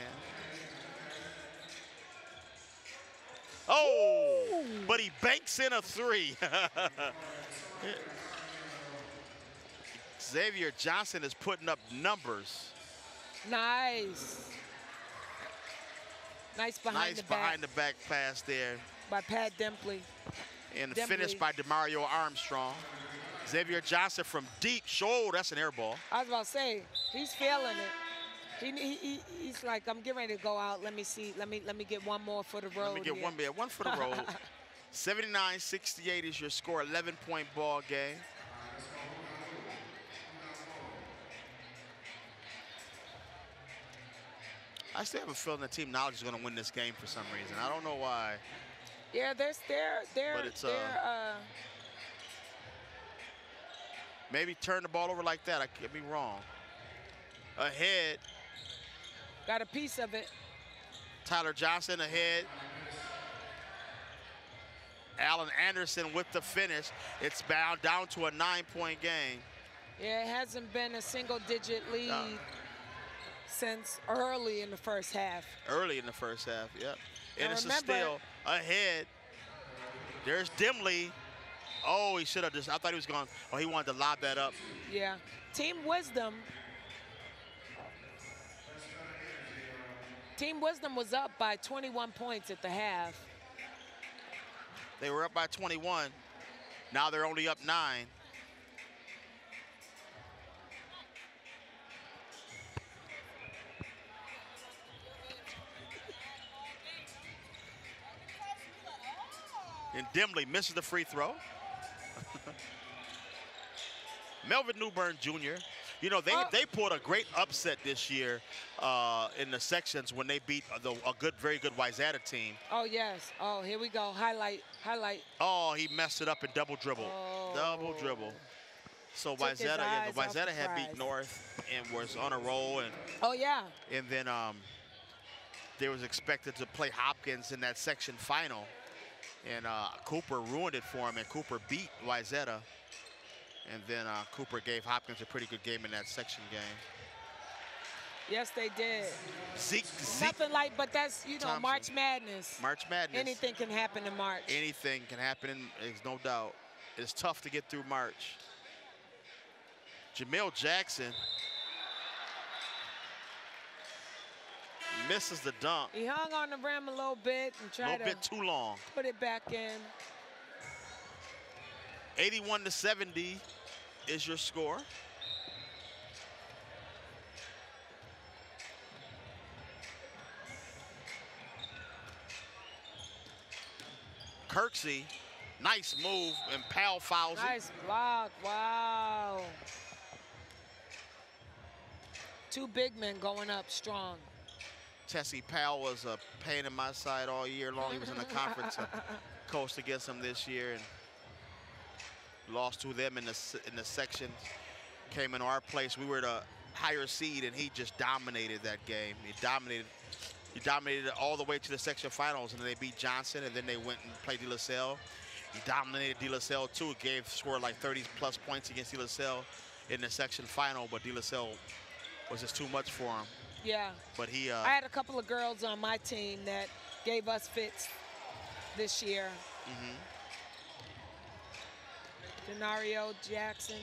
Oh, but he banks in a three. Xavier Johnson is putting up numbers. Nice. Nice behind nice the back behind the back pass there. by Pat Dimley. And Dimley. finished by Demario Armstrong. Xavier Johnson from deep. Oh, that's an air ball. I was about to say, he's feeling it. He, he, he, he's like, I'm getting ready to go out. Let me see. Let me let me get one more for the road. Let me get here." one bit, one for the road. 79-68 is your score, 11-point ball game. I still have a feeling that Team Knowledge is going to win this game for some reason. I don't know why. Yeah, they're they're they're But it's, they're uh, Maybe turn the ball over like that. I could be wrong. Ahead, got a piece of it. Tyler Johnson ahead. Allen Anderson with the finish. It's bound down to a nine-point game. Yeah, it hasn't been a single digit lead No. since early in the first half. Early in the first half, yep. And it's a remember- ahead. There's Dimley. Oh, he should have just, I thought he was going, oh, he wanted to lob that up. Yeah. Team Wisdom. Team Wisdom was up by 21 points at the half. They were up by 21. Now they're only up nine. And Dimley misses the free throw. Melvin Newbern Jr. You know, they, they pulled a great upset this year uh, in the sections when they beat the, a good, very good Wayzata team. Oh, yes. Oh, here we go. Highlight, highlight. Oh, he messed it up and double dribble. Double dribble. So Wayzata, yeah, Wayzata had beat. North and was on a roll, and Oh, yeah. and then um, they was expected to play Hopkins in that section final, and uh, Cooper ruined it for him, and Cooper beat Wayzata, and then uh, Cooper gave Hopkins a pretty good game in that section game. Yes, they did. Zeke, Zeke Nothing like, but that's, you know, Thompson. March Madness. March Madness. Anything can happen in March. Anything can happen, in, there's no doubt. It's tough to get through March. Jamil Jackson misses the dunk. He hung on the rim a little bit and A tried little to bit too long. put it back in. 81 to 70 is your score. Kirksey, nice move, and Powell fouls it. Nice block. Wow. Two big men going up strong. Tessie Powell was a pain in my side all year long. He was in the conference, coached against him this year, and lost to them in the in the section came into our place. We were the higher seed, and he just dominated that game. He dominated. He dominated all the way to the section finals, and then they beat Johnson, and then they went and played De La Salle. He dominated De La Salle too. Gave scored like 30 plus points against De La Salle in the section final, but De La Salle was just too much for him. Yeah. But he. Uh, I had a couple of girls on my team that gave us fits this year. mhm. Denario Jackson.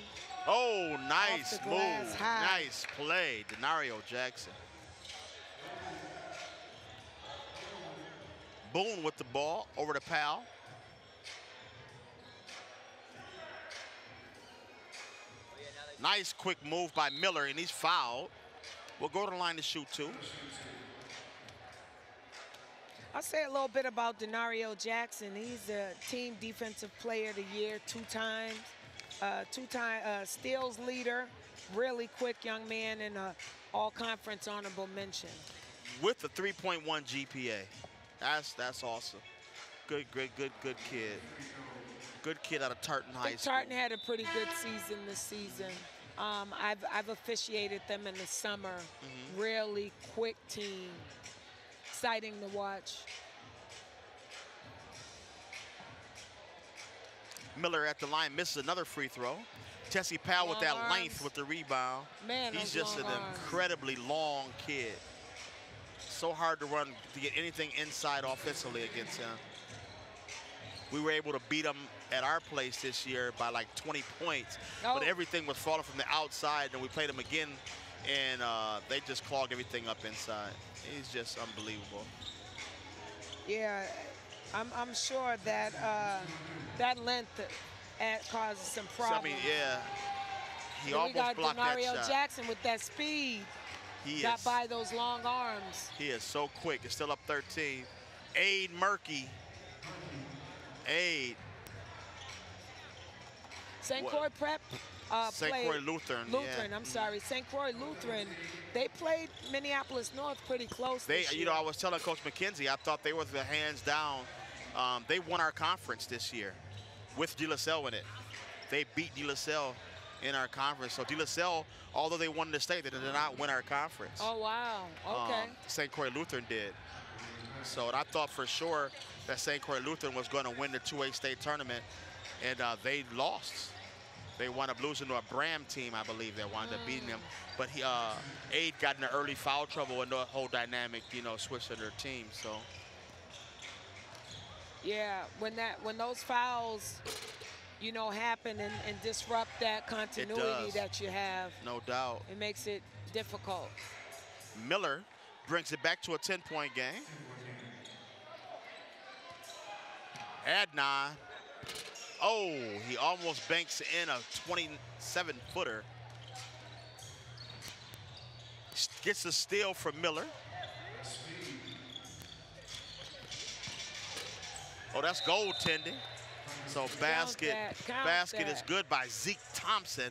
Oh, nice move. high. Nice play, Denario Jackson. Boone with the ball over to Powell. Nice quick move by Miller, and he's fouled. We'll go to the line to shoot two. I'll say a little bit about Denario Jackson. He's a team defensive player of the year two times, uh, two-time uh, steals leader, really quick young man, and a all-conference honorable mention. with a 3.1 GPA. That's that's awesome. Good, good, good, good kid. Good kid out of Tartan High School. Tartan had a pretty good season this season. Um, I've, I've officiated them in the summer. Mm-hmm. Really quick team. Exciting to watch. Miller at the line misses another free throw. Tessie Powell with that arms. length with the rebound. Man, He's just an arms. incredibly long kid. So hard to run to get anything inside offensively against him. We were able to beat him at our place this year by like 20 points, but Oh. everything was falling from the outside, and we played him again, and uh, they just clogged everything up inside. He's just unbelievable. Yeah, I'm, I'm sure that uh, that length at causes some So, I problems. mean, yeah, he Then almost we got blocked that Denario shot. Jackson with that speed. He got is- by those long arms. He is so quick. It's still up 13. Aid Murky. Aid. St. Croix Prep uh, St. played- Croix Lutheran, Lutheran, yeah. I'm sorry. St. Croix Lutheran. They played Minneapolis North pretty close They, you year. know, I was telling Coach McKenzie, I thought they were the hands down. Um, they won our conference this year with De La Salle in it. They beat De La Salle in our conference. So De La Salle, although they won the state, they did not win our conference. Oh, wow. Okay. Um, St. Croix Lutheran did. So and I thought for sure that St. Croix Lutheran was going to win the 2A state tournament, and uh, they lost. They wound up losing to a Bram team, I believe, that wound up beating them. But he, uh, Aid got in the early foul trouble, and the whole dynamic, you know, switched to their team. So Yeah, when that when those fouls, you know, happen and, and disrupt that continuity that you have, no doubt. it makes it difficult. Miller brings it back to a 10-point game. Adnan, oh, he almost banks in a 27-footer. Gets a steal from Miller. Oh, that's goaltending. So basket, that, count basket is good by Zeke Thompson.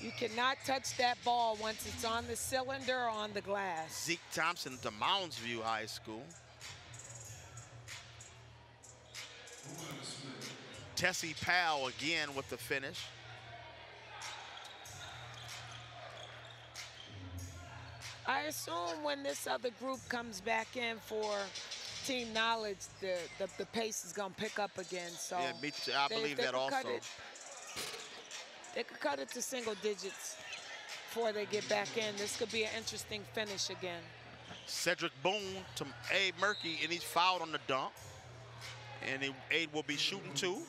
You cannot touch that ball once it's on the cylinder or on the glass. Zeke Thompson to Mounds View High School. Tessie Powell again with the finish. I assume when this other group comes back in for team knowledge, the, the, the pace is going to pick up again. So Yeah, me too. I they- believe they that also. it- they could cut it to single digits before they get back in. This could be an interesting finish again. Cedric Boone to Abe Murky, and he's fouled on the dunk. And he, Abe will be shooting two.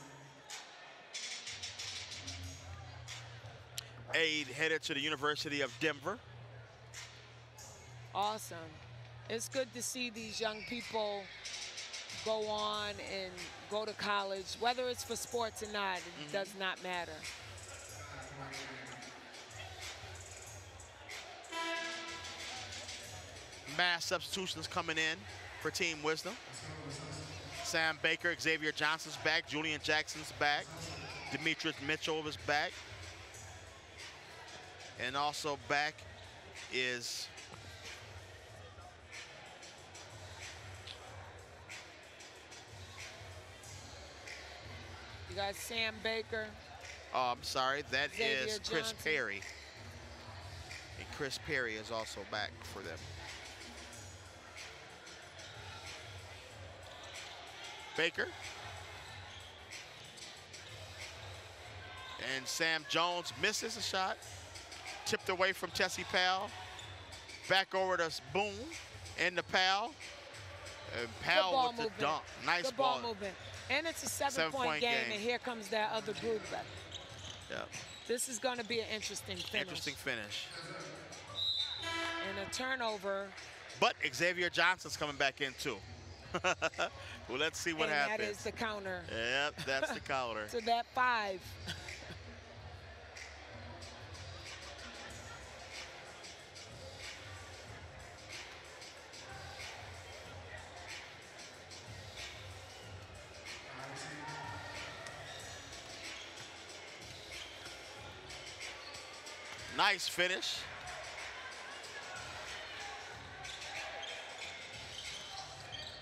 Abe headed to the University of Denver. Awesome. It's good to see these young people go on and go to college, whether it's for sports or not, it Mm-hmm. does not matter. Mass substitutions coming in for Team Wisdom. Sam Baker, Xavier Johnson's back, Julian Jackson's back, Demetrius Mitchell is back. And also back is You got Sam Baker. Oh, I'm sorry. That is Xavier Chris Johnson. Perry. And Chris Perry is also back for them. Baker. And Sam Jones misses a shot. Tipped away from Tessie Powell. Back over to Boone and the Powell. And Powell with the movement. dunk. Nice Good ball. movement. And it's a seven-point game, game. and here comes that other group. Yeah. This is going to be an interesting finish. Interesting finish. And a turnover. But Xavier Johnson's coming back in too. well, let's see what and happens. that is the counter. Yep, that's the counter. to that five. Nice finish.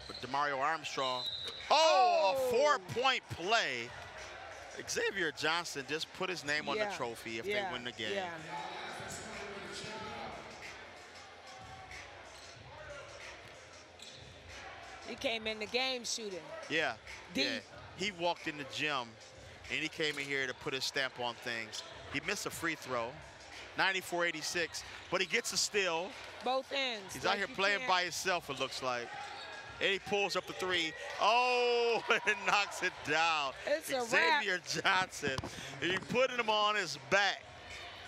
But Demario Armstrong. Oh, a oh. four-point play. Xavier Johnson just put his name on the trophy if yeah, they win the game. Yeah. He came in the game shooting. Yeah, D. yeah. He walked in the gym and he came in here to put his stamp on things. He missed a free throw, 94-86, but he gets a steal. Both ends. He's Like out here playing can't- by himself, it looks like. And he pulls up the three. Oh, and knocks it down. It's a Xavier Johnson. He putting him on his back.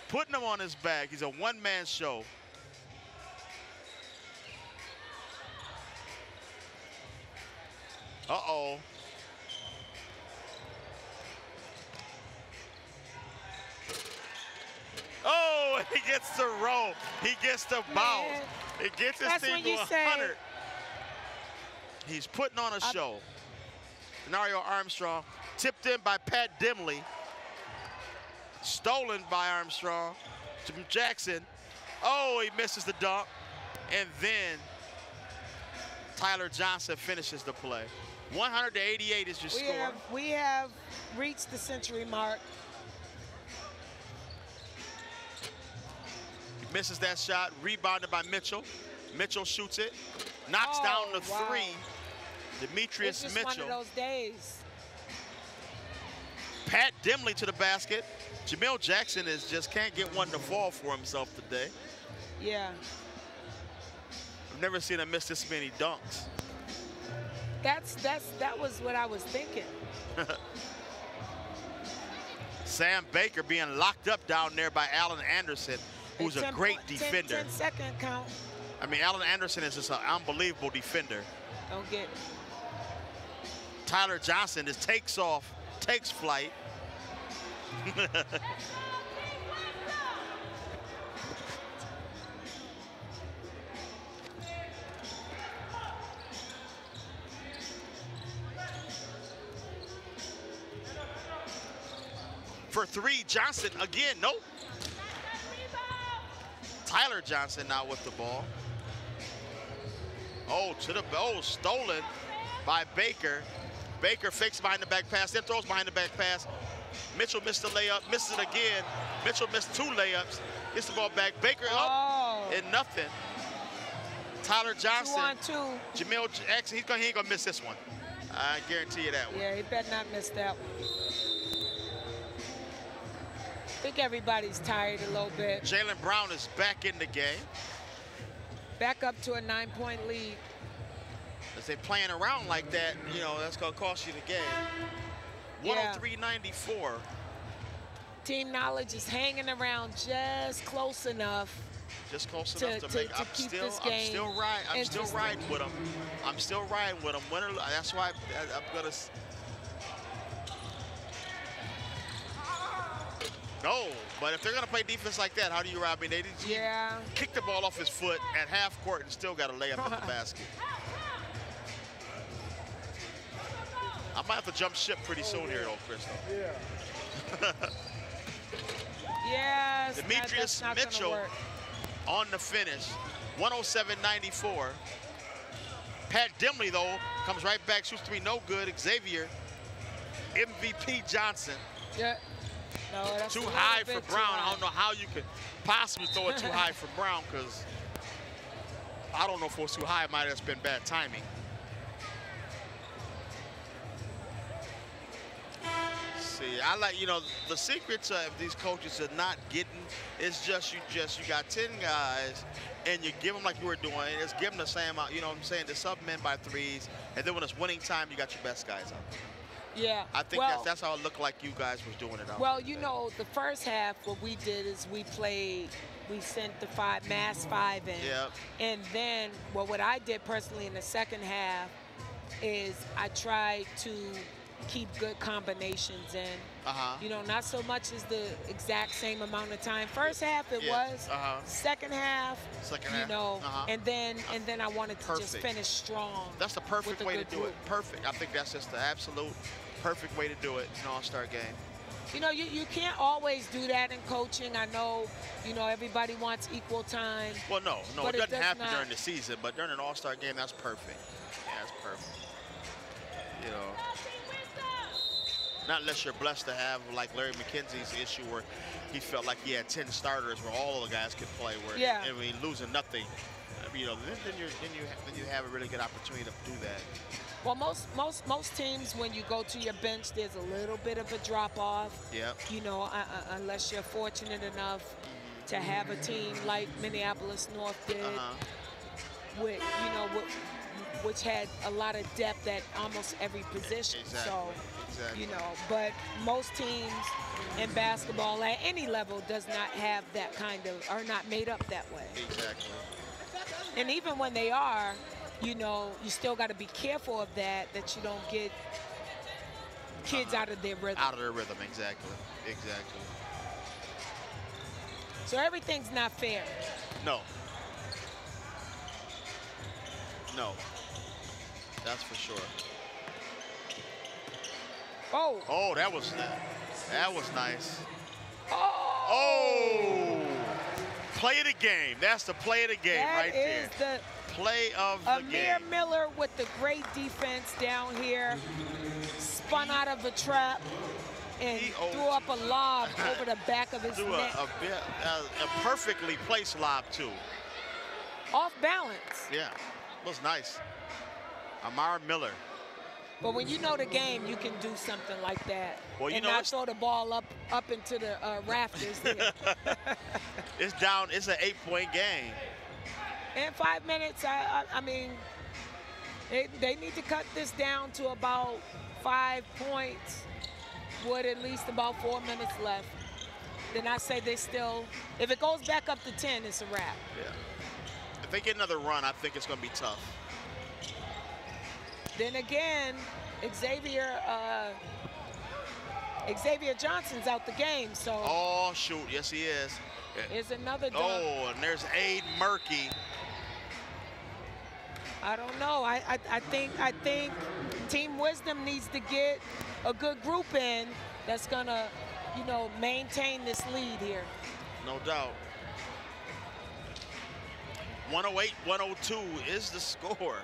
Putting him on his back. He's a one-man show. Uh-oh. He gets the roll. He gets the bounce. He gets his That's team to you say- 100. He's putting on a show. Denario Armstrong, tipped in by Pat Dimley. Stolen by Armstrong. Jim Jackson. Oh, he misses the dunk. And then Tyler Johnson finishes the play. 188 is your We score. have, we have reached the century mark. Misses that shot, rebounded by Mitchell. Mitchell shoots it, knocks Oh, down the wow. three. Demetrius it's just one Mitchell. of those days. Pat Dimley to the basket. Jamil Jackson is just can't get one to fall for himself today. Yeah. I've never seen him miss this many dunks. That's that's that was what I was thinking. Sam Baker being locked up down there by Allen Anderson, who's a 10 great point- 10 defender. 10 second count. I mean, Allen Anderson is just an unbelievable defender. Don't get Tyler Johnson just takes off, takes flight. For three, Johnson again, nope. Tyler Johnson now with the ball. Oh, to the oh, stolen by Baker. Baker fakes behind the back pass, then throws behind the back pass. Mitchell missed the layup, misses it again. Mitchell missed two layups, gets the ball back. Baker up oh. and nothing. Tyler Johnson, on two. Jamil Jackson, he's gonna, he ain't gonna miss this one. I guarantee you that one. Yeah, he better not miss that one. I think everybody's tired a little bit. Jalen Brown is back in the game. Back up to a nine-point lead. As they playing around like that, you know, that's gonna cost you the game. Yeah. 103-94. Team knowledge is hanging around just close enough. Just close To- enough to, to- make. to I'm keep still, this I'm game still riding. I'm still riding with them. I'm still riding with them. Win or, that's why I, I'm gonna. s- No, but if they're gonna play defense like that, how do you rob? I mean, they did yeah. kick the ball off his foot at half court and still got to lay up in the basket. I might have to jump ship pretty soon here, though, Crystal. Yeah. Yes. Demetrius that's Mitchell on the finish, 107-94. Pat Dimley, though, comes right back, shoots three, no good. Xavier, MVP Johnson. Yeah. That's too high for bit too Brown. I don't know how you could possibly throw it too high for Brown because I don't know if it was too high. It might have just been bad timing. See, I like, you know, the secrets of these coaches are not getting, it's just, you just, you got 10 guys and you give them like you were doing, it's give them the same amount, you know what I'm saying, the sub men by threes, and then when it's winning time, you got your best guys out. Yeah. I think well, that's, that's how it looked like you guys was doing it. Well, you know, the first half, what we did is we played, we sent the five, mass five in. Yep. And then, well, what I did personally in the second half is I tried to keep good combinations in. Uh-huh. You know, not so much as the exact same amount of time. First half it Yeah, was. uh-huh. Second half, Second you half, know, uh-huh. and then and then I wanted to just finish strong. That's the perfect way to do group. it. Perfect. I think that's just the absolute perfect way to do it in an all-star game. You know, you, you can't always do that in coaching. I know, you know, everybody wants equal time. Well, no, no, it it doesn't does happen not- during the season, but during an all-star game, that's perfect. Yeah, that's perfect. You know, not unless you're blessed to have like Larry McKenzie's issue where he felt like he had 10 starters where all of the guys could play. Where Yeah. I mean, losing nothing. You then, you then you then you have a really good opportunity to do that. Well, most most most teams, when you go to your bench, there's a little bit of a drop off. Yep. You know, uh, uh, unless you're fortunate enough to have a team like Minneapolis North did, Uh-huh. with you know, with, which had a lot of depth at almost every position. Exactly. So, Exactly. you know, but most teams in basketball at any level does not have that kind of, are not made up that way. Exactly. And even when they are, you know, you still got to be careful of that, that you don't get kids uh-huh. out of their rhythm. Out of their rhythm, exactly. Exactly. So everything's not fair. No. No. That's for sure. Oh. Oh, that was that was nice. Oh. Oh. Play of the game. That's the play of the game That right there. is the Play of the Amir game. Amir Miller with the great defense down here, spun out of a trap and threw up a lob over the back of his a, neck. a, a, a perfectly placed lob too. Off balance. Yeah, was nice. Amar Miller. But when you know the game, you can do something like that. Well, you and know, not throw the ball up up into the uh, rafters. It's down. It's an eight-point game. In five minutes, I, I, I mean, they, they need to cut this down to about five points with at least about four minutes left. Then I say they still, if it goes back up to 10, it's a wrap. Yeah. If they get another run, I think it's going to be tough. Then again, Xavier, uh, Xavier Johnson's out the game, so Oh shoot! Yes, he is. Here's another dunk. Oh, and there's Aid Murky. I don't know. I, I, I think I think Team Wisdom needs to get a good group in that's gonna, you know, maintain this lead here. No doubt. 108, 102 is the score.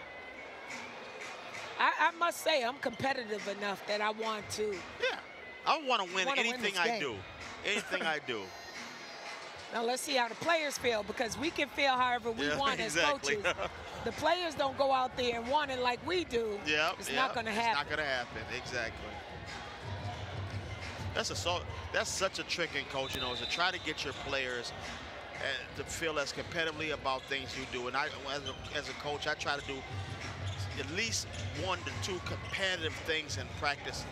I, I must say I'm competitive enough that I want to. Yeah. I want to win Wanna win anything I do. Anything I do. Now let's see how the players feel because we can feel however we Yeah, want as exactly. coaches. the players don't go out there and want it like we do. Yeah, It's yep. not gonna It's happen. not gonna happen. Exactly. That's a so. That's such a trick in coaching, you know, is to try to get your players uh, to feel as competitively about things you do. And I, as a, as a coach, I try to do at least one to two competitive things in practice,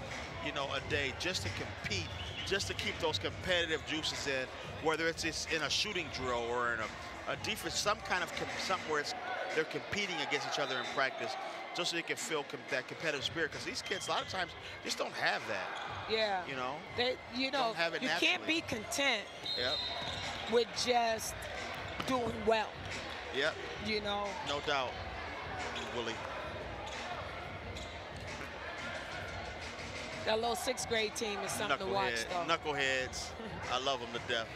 you know, a day, just to compete, just to keep those competitive juices in, whether it's just in a shooting drill or in a, a defense, some kind of something where it's they're competing against each other in practice, just so they can feel com- that competitive spirit. Because these kids, a lot of times, just don't have that. Yeah. You know. They, you know, Don't have it you can't be content Yep. with just doing well. Yep. You know. No doubt. Willie. That little sixth grade team is something to watch, though. knuckleheads. I love them to death.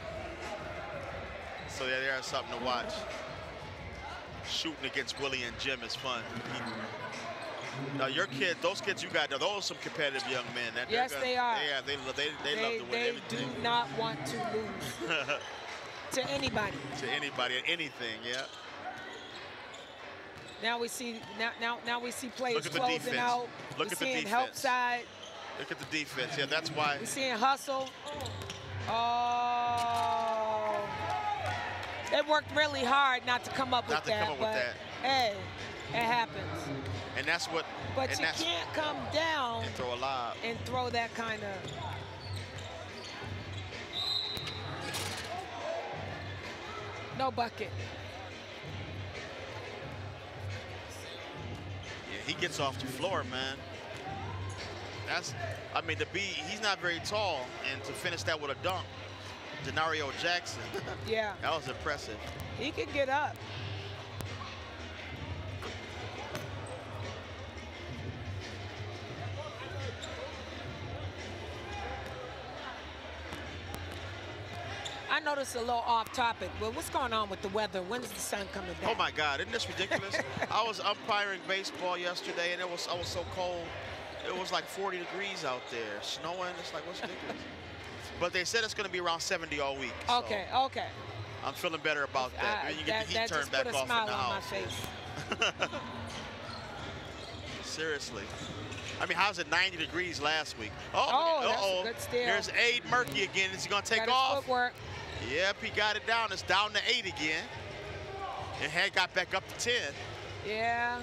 So yeah, there's something to watch. Shooting against Willie and Jim is fun. Now your kid, those kids you got, those are some competitive young men. That Yes, gonna, they are. Yeah, they, they, they, They, love to win they everything. do not want to lose to anybody. to anybody, anything, yeah. Now we see now now now we see players Look at the closing defense. out. Look We're at the seeing help side. Look at the defense. Yeah, that's why. We're seeing hustle. Oh. They worked really hard not to come up Not with to that, come up with that. hey, it happens. And that's what. But you can't come down and throw a lob. and throw that kind of. No bucket. Yeah, he gets off the floor, man. That's, I mean, to be, he's not very tall, and to finish that with a dunk, Denario Jackson, Yeah, that was impressive. he can get up. I know this is a little off topic, but what's going on with the weather? When's the sun coming back? Oh my God, isn't this ridiculous? I was umpiring baseball yesterday, and it was I was so cold. It was like 40 degrees out there, snowing. It's like what's ridiculous. but they said it's going to be around 70 all week. so Okay, okay. I'm feeling better about that. Uh, Then you get that the heat turned back off in the on my house. Seriously. I mean, how's it 90 degrees last week? Oh, Oh, that's a uh-oh. good steal. Here's Aid Murky again. Is he going to take off? footwork. Yep, he got it down. It's down to eight again. And had got back up to 10. Yeah.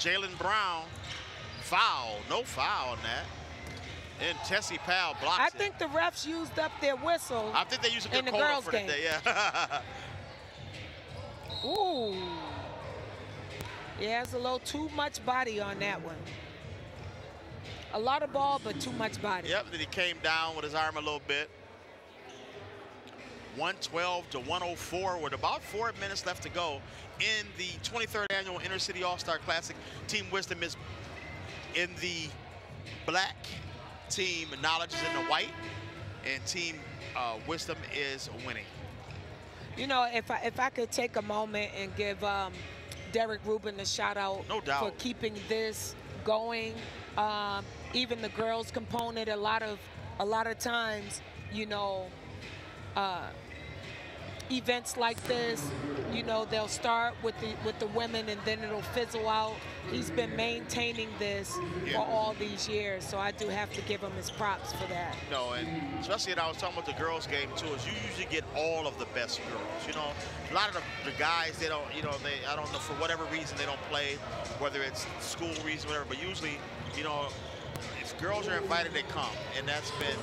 Jalen Brown, foul. No foul on that. And Tessie Powell blocks I it. think the refs used up their whistle. I think they used up in good the call girls' for game. the. Yeah. Ooh. Yeah, it's a little too much body on that one. A lot of ball, but too much body. Yep, then he came down with his arm a little bit. 112 to 104 with about four minutes left to go in the 23rd annual Inner City All-Star Classic. Team Wisdom is in the black. Team Knowledge is in the white. And Team uh, Wisdom is winning. You know, if I if I could take a moment and give um, Derek Reuben a shout out No doubt. for keeping this going. Um, even the girls component, a lot of a lot of times, you know, uh, events like this, you know, they'll start with the with the women and then it'll fizzle out. He's been maintaining this Yeah. for all these years, so I do have to give him his props for that. No, and especially and I was talking about the girls' game too. Is you usually get all of the best girls. You know, a lot of the, the guys they don't. You know, they I don't know for whatever reason they don't play, whether it's school reason, whatever. But usually, you know, if girls are invited, they come, and that's been,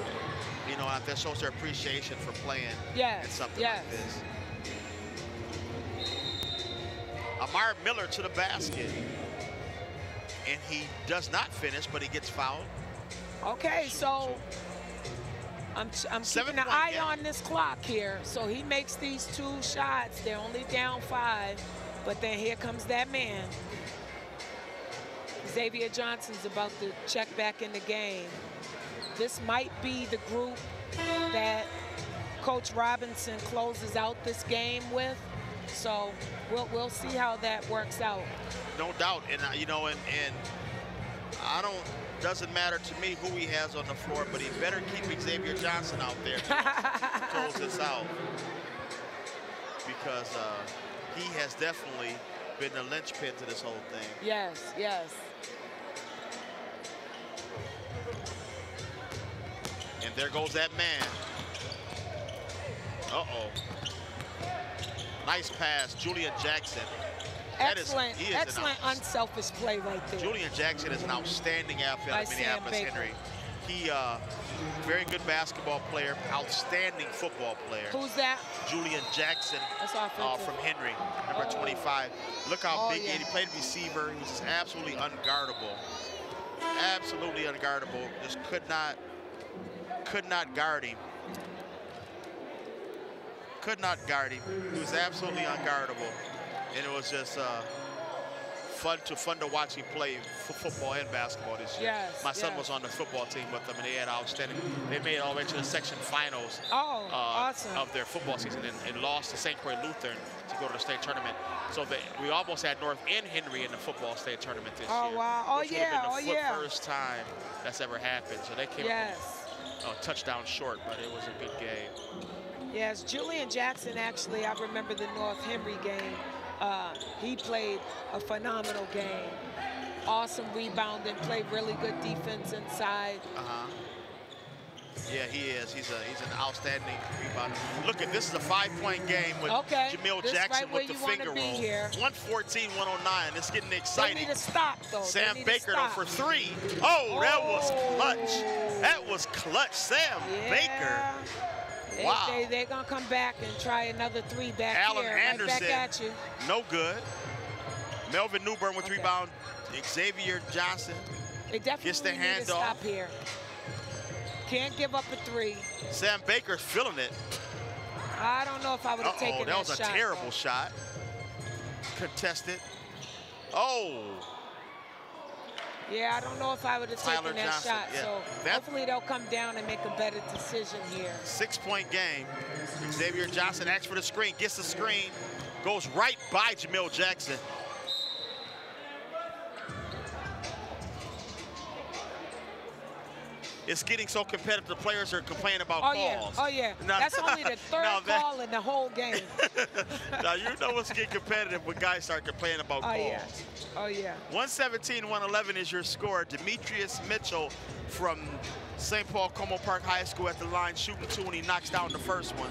you know, that shows their appreciation for playing Yes, in something yes. like this. Amar Miller to the basket, and he does not finish, but he gets fouled. Okay, so I'm, I'm keeping an eye on this clock here. So he makes these two shots. They're only down five, but then here comes that man. Xavier Johnson's about to check back in the game. This might be the group that Coach Robinson closes out this game with. So we'll, we'll see how that works out. No doubt, and uh, you know, and and I don't. Doesn't matter to me who he has on the floor, but he better keep Xavier Johnson out there to close this out because uh, he has definitely been the linchpin to this whole thing. Yes, yes. And there goes that man. Uh-oh. Nice pass, Julian Jackson. That is- Excellent, is an excellent unselfish play right there. Julian Jackson is an outstanding athlete out of Minneapolis. Henry. He, uh, very good basketball player, outstanding football player. Who's that? Julian Jackson That's uh, from Henry, number 25. Look how Oh, big he yeah. is. He played receiver. He was just absolutely unguardable. Absolutely unguardable. Just could not, could not guard him. Could not guard him. He was absolutely unguardable. And it was just uh, fun to fun to watch him play football and basketball this year. Yes, My son yes. was on the football team with them, and they had outstanding. They made all the way to the section finals Oh, uh, awesome. of their football season and, and lost to St. Croix Lutheran to go to the state tournament. So they, we almost had North and Henry in the football state tournament this Oh, year. wow. Oh, would have yeah. been Oh, the fir- yeah. first time that's ever happened. So they came Yes. A touchdown short, but it was a good game. Yes, Julian Jackson, actually, I remember the North Henry game. Uh, he played a phenomenal game. Awesome rebounding, played really good defense inside. Uh-huh. Yeah, he is. He's a he's an outstanding rebounder. Look at this is a five-point game with Okay, Jamil this Jackson right with the finger roll. here. 114, 109. It's getting They exciting. need to stop, though. They Sam Baker though for three. Oh, that was oh. clutch. That was clutch. Sam Baker. They, Wow. They, they're going to come back and try another three back Allen here. Anderson. Right back at you. No good. Melvin Newbern with rebound. Xavier Johnson. They definitely Gets the need to handoff. stop here. Can't give up a three. Sam Baker's feeling it. I don't know if I would have Uh-oh, taken that was a shot, terrible though. shot. Contested. Oh, Yeah, I don't know if I would have taken that Johnson, shot. yeah. So That- hopefully they'll come down and make a better decision here. six-point game. Xavier Johnson acts for the screen, gets the screen, goes right by Jamil Jackson. It's getting so competitive, the players are complaining about Oh, yeah. calls. Oh, yeah. Now- That's only the third now that- call in the whole game. now you know what's getting competitive when guys start complaining about Oh, calls. yeah. Oh, yeah. 117, 111 is your score. Demetrius Mitchell from St. Paul Como Park High School at the line shooting two and he knocks down the first one.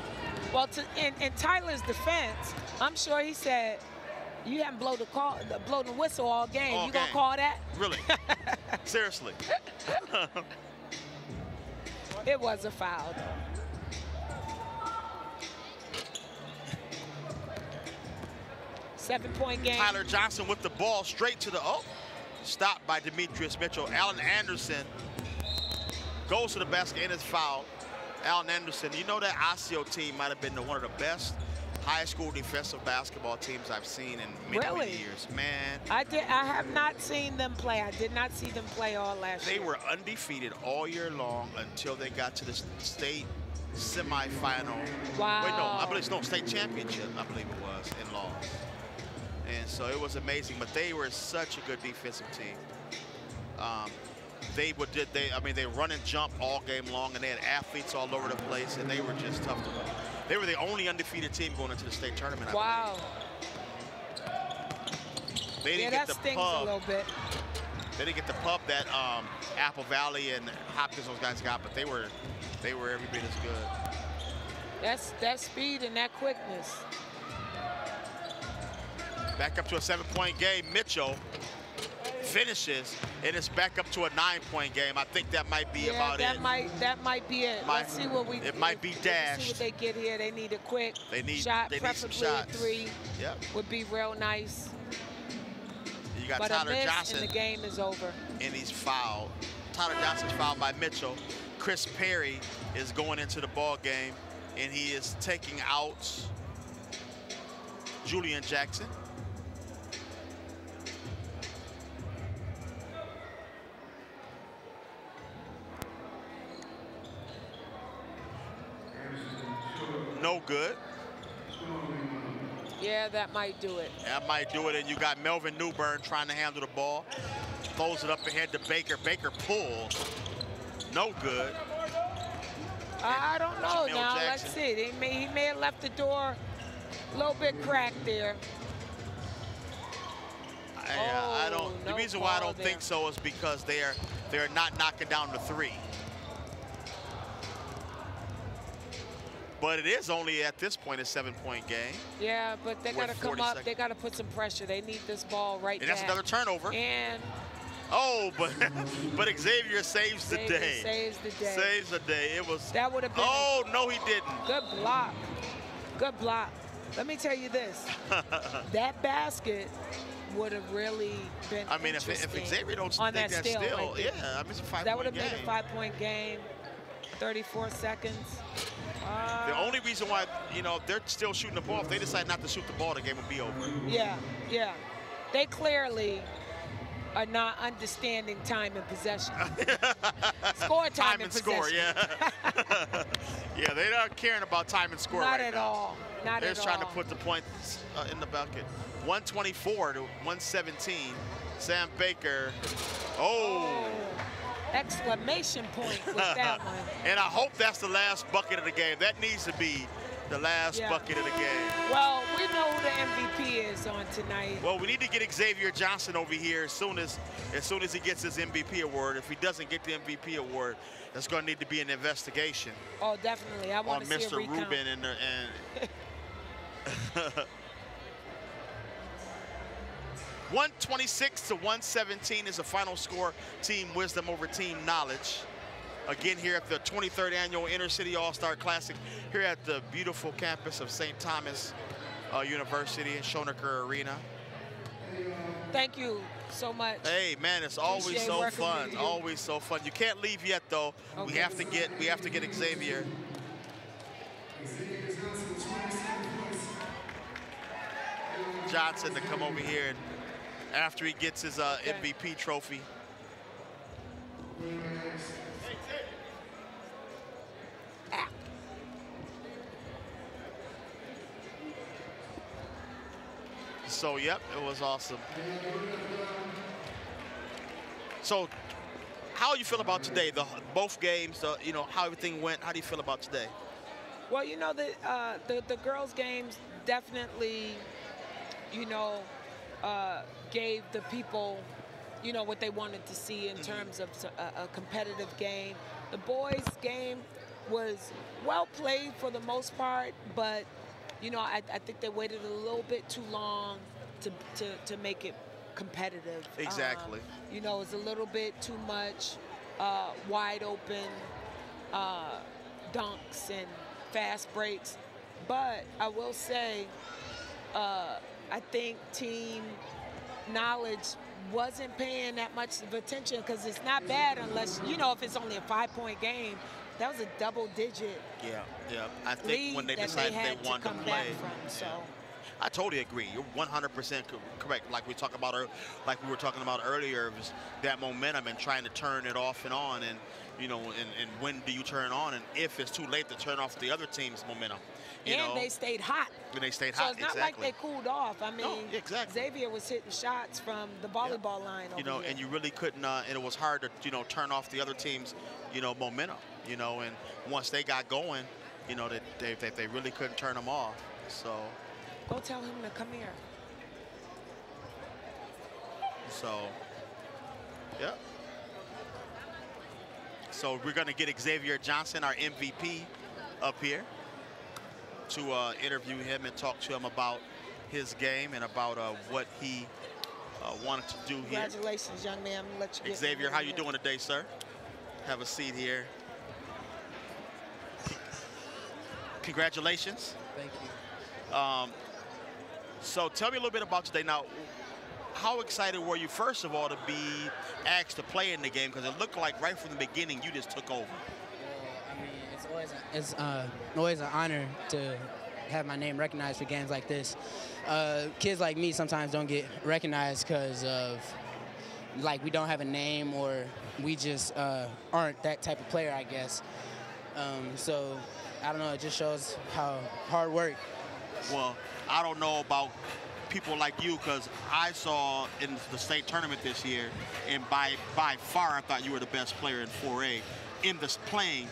Well, to, in, in Tyler's defense, I'm sure he said, you haven't blown the, call, blown the whistle all game. All you going to call that? Really? Seriously. It was a foul. Seven-point game. Tyler Johnson with the ball straight to the, oh, stopped by Demetrius Mitchell. Allen Anderson goes to the basket and is fouled. Allen Anderson, you know that Osseo team might have been the, one of the best high school defensive basketball teams I've seen in many, Really? many years. Man, I did. I have not seen them play. I did not see them play all last They year. They were undefeated all year long until they got to the state semifinal. Wow. Wait, no, I believe it's no state championship. I believe it was in lost. And so it was amazing. But they were such a good defensive team. Um, they would did they. I mean, they run and jump all game long, and they had athletes all over the place, and they were just tough to win. They were the only undefeated team going into the state tournament. I Wow. believe. They didn't that get the stings pub. a little bit. They didn't get the pub that um, Apple Valley and Hopkins those guys got, but they were they were every bit as good. That's that speed and that quickness. Back up to a seven-point game. Mitchell finishes, and it's back up to a nine-point game. I think that might be yeah, about that it. might that might be it. Might- Let's see what we. it might be dashed. See what they get here. They need a quick They need- shot, they need some preferably a shots. three. Yep. Would be real nice. You got but Tyler Johnson, and the game is over. and he's fouled. Tyler Johnson's fouled by Mitchell. Chris Perry is going into the ball game, and he is taking out Julian Jackson. No good. Yeah, that might do it. That might do it. And you got Melvin Newbern trying to handle the ball. Throws it up ahead to Baker. Baker pulls. No good. I don't know Jamil now. Jackson. Let's see. They may, he may have left the door a little bit cracked there. I, uh, I don't. Oh, the no reason why I don't there. think so is because they are they're not knocking down the three. But it is only at this point a seven-point game. Yeah, but they got to come up. seconds. They got to put some pressure. They need this ball right And that's back. another turnover. And Oh, but but Xavier saves the day. saves the day. Saves the day. It was. That would have been. Oh no, he didn't. Good block. Good block. Let me tell you this. that basket would have really been I mean, if, if Xavier don't on that steal still, right yeah, I mean, it's a five-point That would have been a five-point game. 34 seconds. Uh, The only reason why, you know, they're still shooting the ball, if they decide not to shoot the ball, the game will be over. Yeah, yeah. they clearly are not understanding time and possession. score time, Time and and score, possession. yeah. yeah, they're not caring about time and score Not right at now. all. Not at all. They're just trying to put the points uh, in the bucket. 124 to 117. Sam Baker. Oh. Exclamation point with that one. and I hope that's the last bucket of the game. That needs to be the last Yeah. bucket of the game. Well, we know who the MVP is on tonight. Well, we need to get Xavier Johnson over here as soon as as soon as he gets his MVP award. If he doesn't get the MVP award, there's going to need to be an investigation Oh, definitely. I want to see a Mr. recount. Reuben and the- and. 126 to 117 is the final score. Team Wisdom over Team Knowledge. Again, here at the 23rd annual Inner City All-Star Classic, here at the beautiful campus of St. Thomas uh, University in Schoenecker Arena. Thank you so much. Hey man, it's always Appreciate so fun. Always so fun. You can't leave yet though. We have to get we have to get Xavier. Johnson to come over here and after he gets his uh, MVP trophy. So yep, it was awesome. So, how you feel about today? The both games, uh, you know, how everything went. How do you feel about today? Well, you know, the, uh, the, the girls' games definitely, you know, uh, gave the people, you know, what they wanted to see in terms of a competitive game. The boys' game was well played for the most part, but, you know, I, I think they waited a little bit too long to, to, to make it competitive. Exactly. Um, you know, it's a little bit too much uh, wide open uh, dunks and fast breaks. But I will say, uh, I think team knowledge wasn't paying that much of attention because it's not bad unless, you know, if it's only a five point game. That was a double digit Yeah, yeah. I think when they decided they they wanted to to, play, from. So. I totally agree. You're 100% correct. Like we talk about, like we were talking about earlier, was that momentum and trying to turn it off and on, and you know, and, and when do you turn on, and if it's too late to turn off the other team's momentum, you and know, they stayed hot. when they stayed So hot. it's not exactly. like they cooled off. I mean, exactly Xavier was hitting shots from the volleyball line. you know, here. and you really couldn't, uh, and it was hard to, you know, turn off the other team's, you know, momentum, you know, and once they got going, you know, that they, they, they really couldn't turn them off. So, Go tell him to come here. so, yeah. So we're gonna get Xavier Johnson, our MVP, up here to uh, interview him and talk to him about his game and about uh, what he uh, wanted to do here. Congratulations, young man. Let you get Xavier, how you doing today, sir? Have a seat here. Congratulations. Thank you. Um, so tell me a little bit about today. Now, how excited were you, first of all, to be asked to play in the game? Because it looked like right from the beginning you just took over. Always it's uh, always an honor to have my name recognized for games like this. Uh, kids like me sometimes don't get recognized because of like we don't have a name or we just uh, aren't that type of player, I guess. Um, so I don't know. It just shows how hard work. Well, I don't know about people like you because I saw in the state tournament this year, and by by far I thought you were the best player in 4A in this playing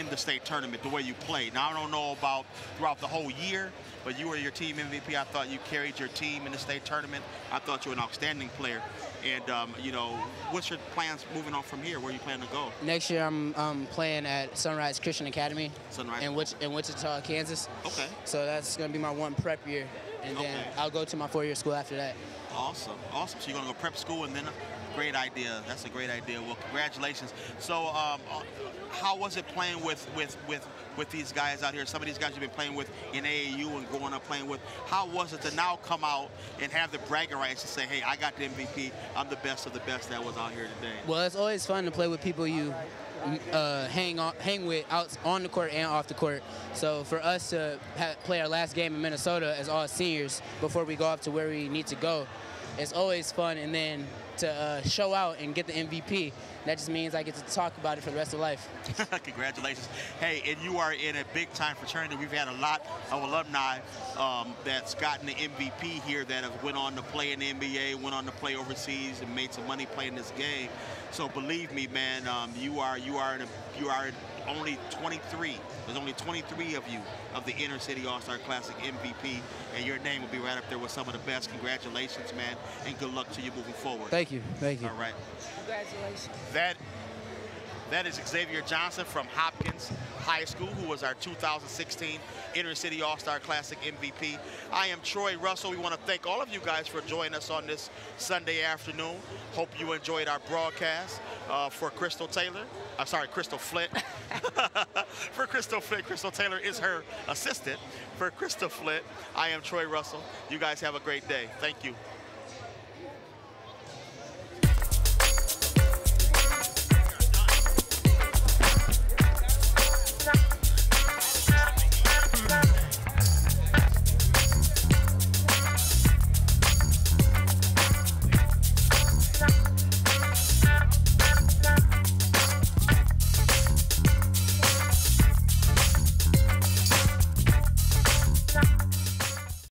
in the state tournament the way you played. Now I don't know about throughout the whole year, but you were your team MVP. I thought you carried your team in the state tournament. I thought you were an outstanding player. And um, you know, what's your plans moving on from here? Where you plan to go? Next year, I'm um, playing at Sunrise Christian Academy Sunrise. in, Wich- in Wichita, Kansas. Okay. So that's going to be my one prep year, and then Okay. I'll go to my four-year school after that. Awesome, awesome. So you're gonna go prep school and then, great idea. That's a great idea. Well, congratulations. So, um, uh, how was it playing with with with with these guys out here? Some of these guys you've been playing with in AAU and growing up playing with. How was it to now come out and have the bragging rights to say, "Hey, I got the MVP. I'm the best of the best that was out here today." Well, it's always fun to play with people you uh, hang on, hang with out on the court and off the court. So for us to play our last game in Minnesota as all seniors before we go off to where we need to go, it's always fun. And then to uh, show out and get the MVP, that just means I get to talk about it for the rest of life. Congratulations. Hey, and you are in a big time fraternity. We've had a lot of alumni um, that's gotten the MVP here that have went on to play in the NBA, went on to play overseas, and made some money playing this game. So believe me, man, um, you are you are in a, you are only 23. There's only 23 of you of the Inner City All-Star Classic MVP, and your name will be right up there with some of the best. Congratulations, man, and good luck to you moving forward. Thank you. Thank you. All right. Congratulations. That that is Xavier Johnson from Hopkins High School, who was our 2016 Inner City All-Star Classic MVP. I am Troy Russell. We want to thank all of you guys for joining us on this Sunday afternoon. Hope you enjoyed our broadcast. Uh, for Crystal Taylor, I'm sorry, Crystal Flint. for Crystal Flint, Crystal Taylor is her assistant. For Crystal Flint, I am Troy Russell. You guys have a great day. Thank you.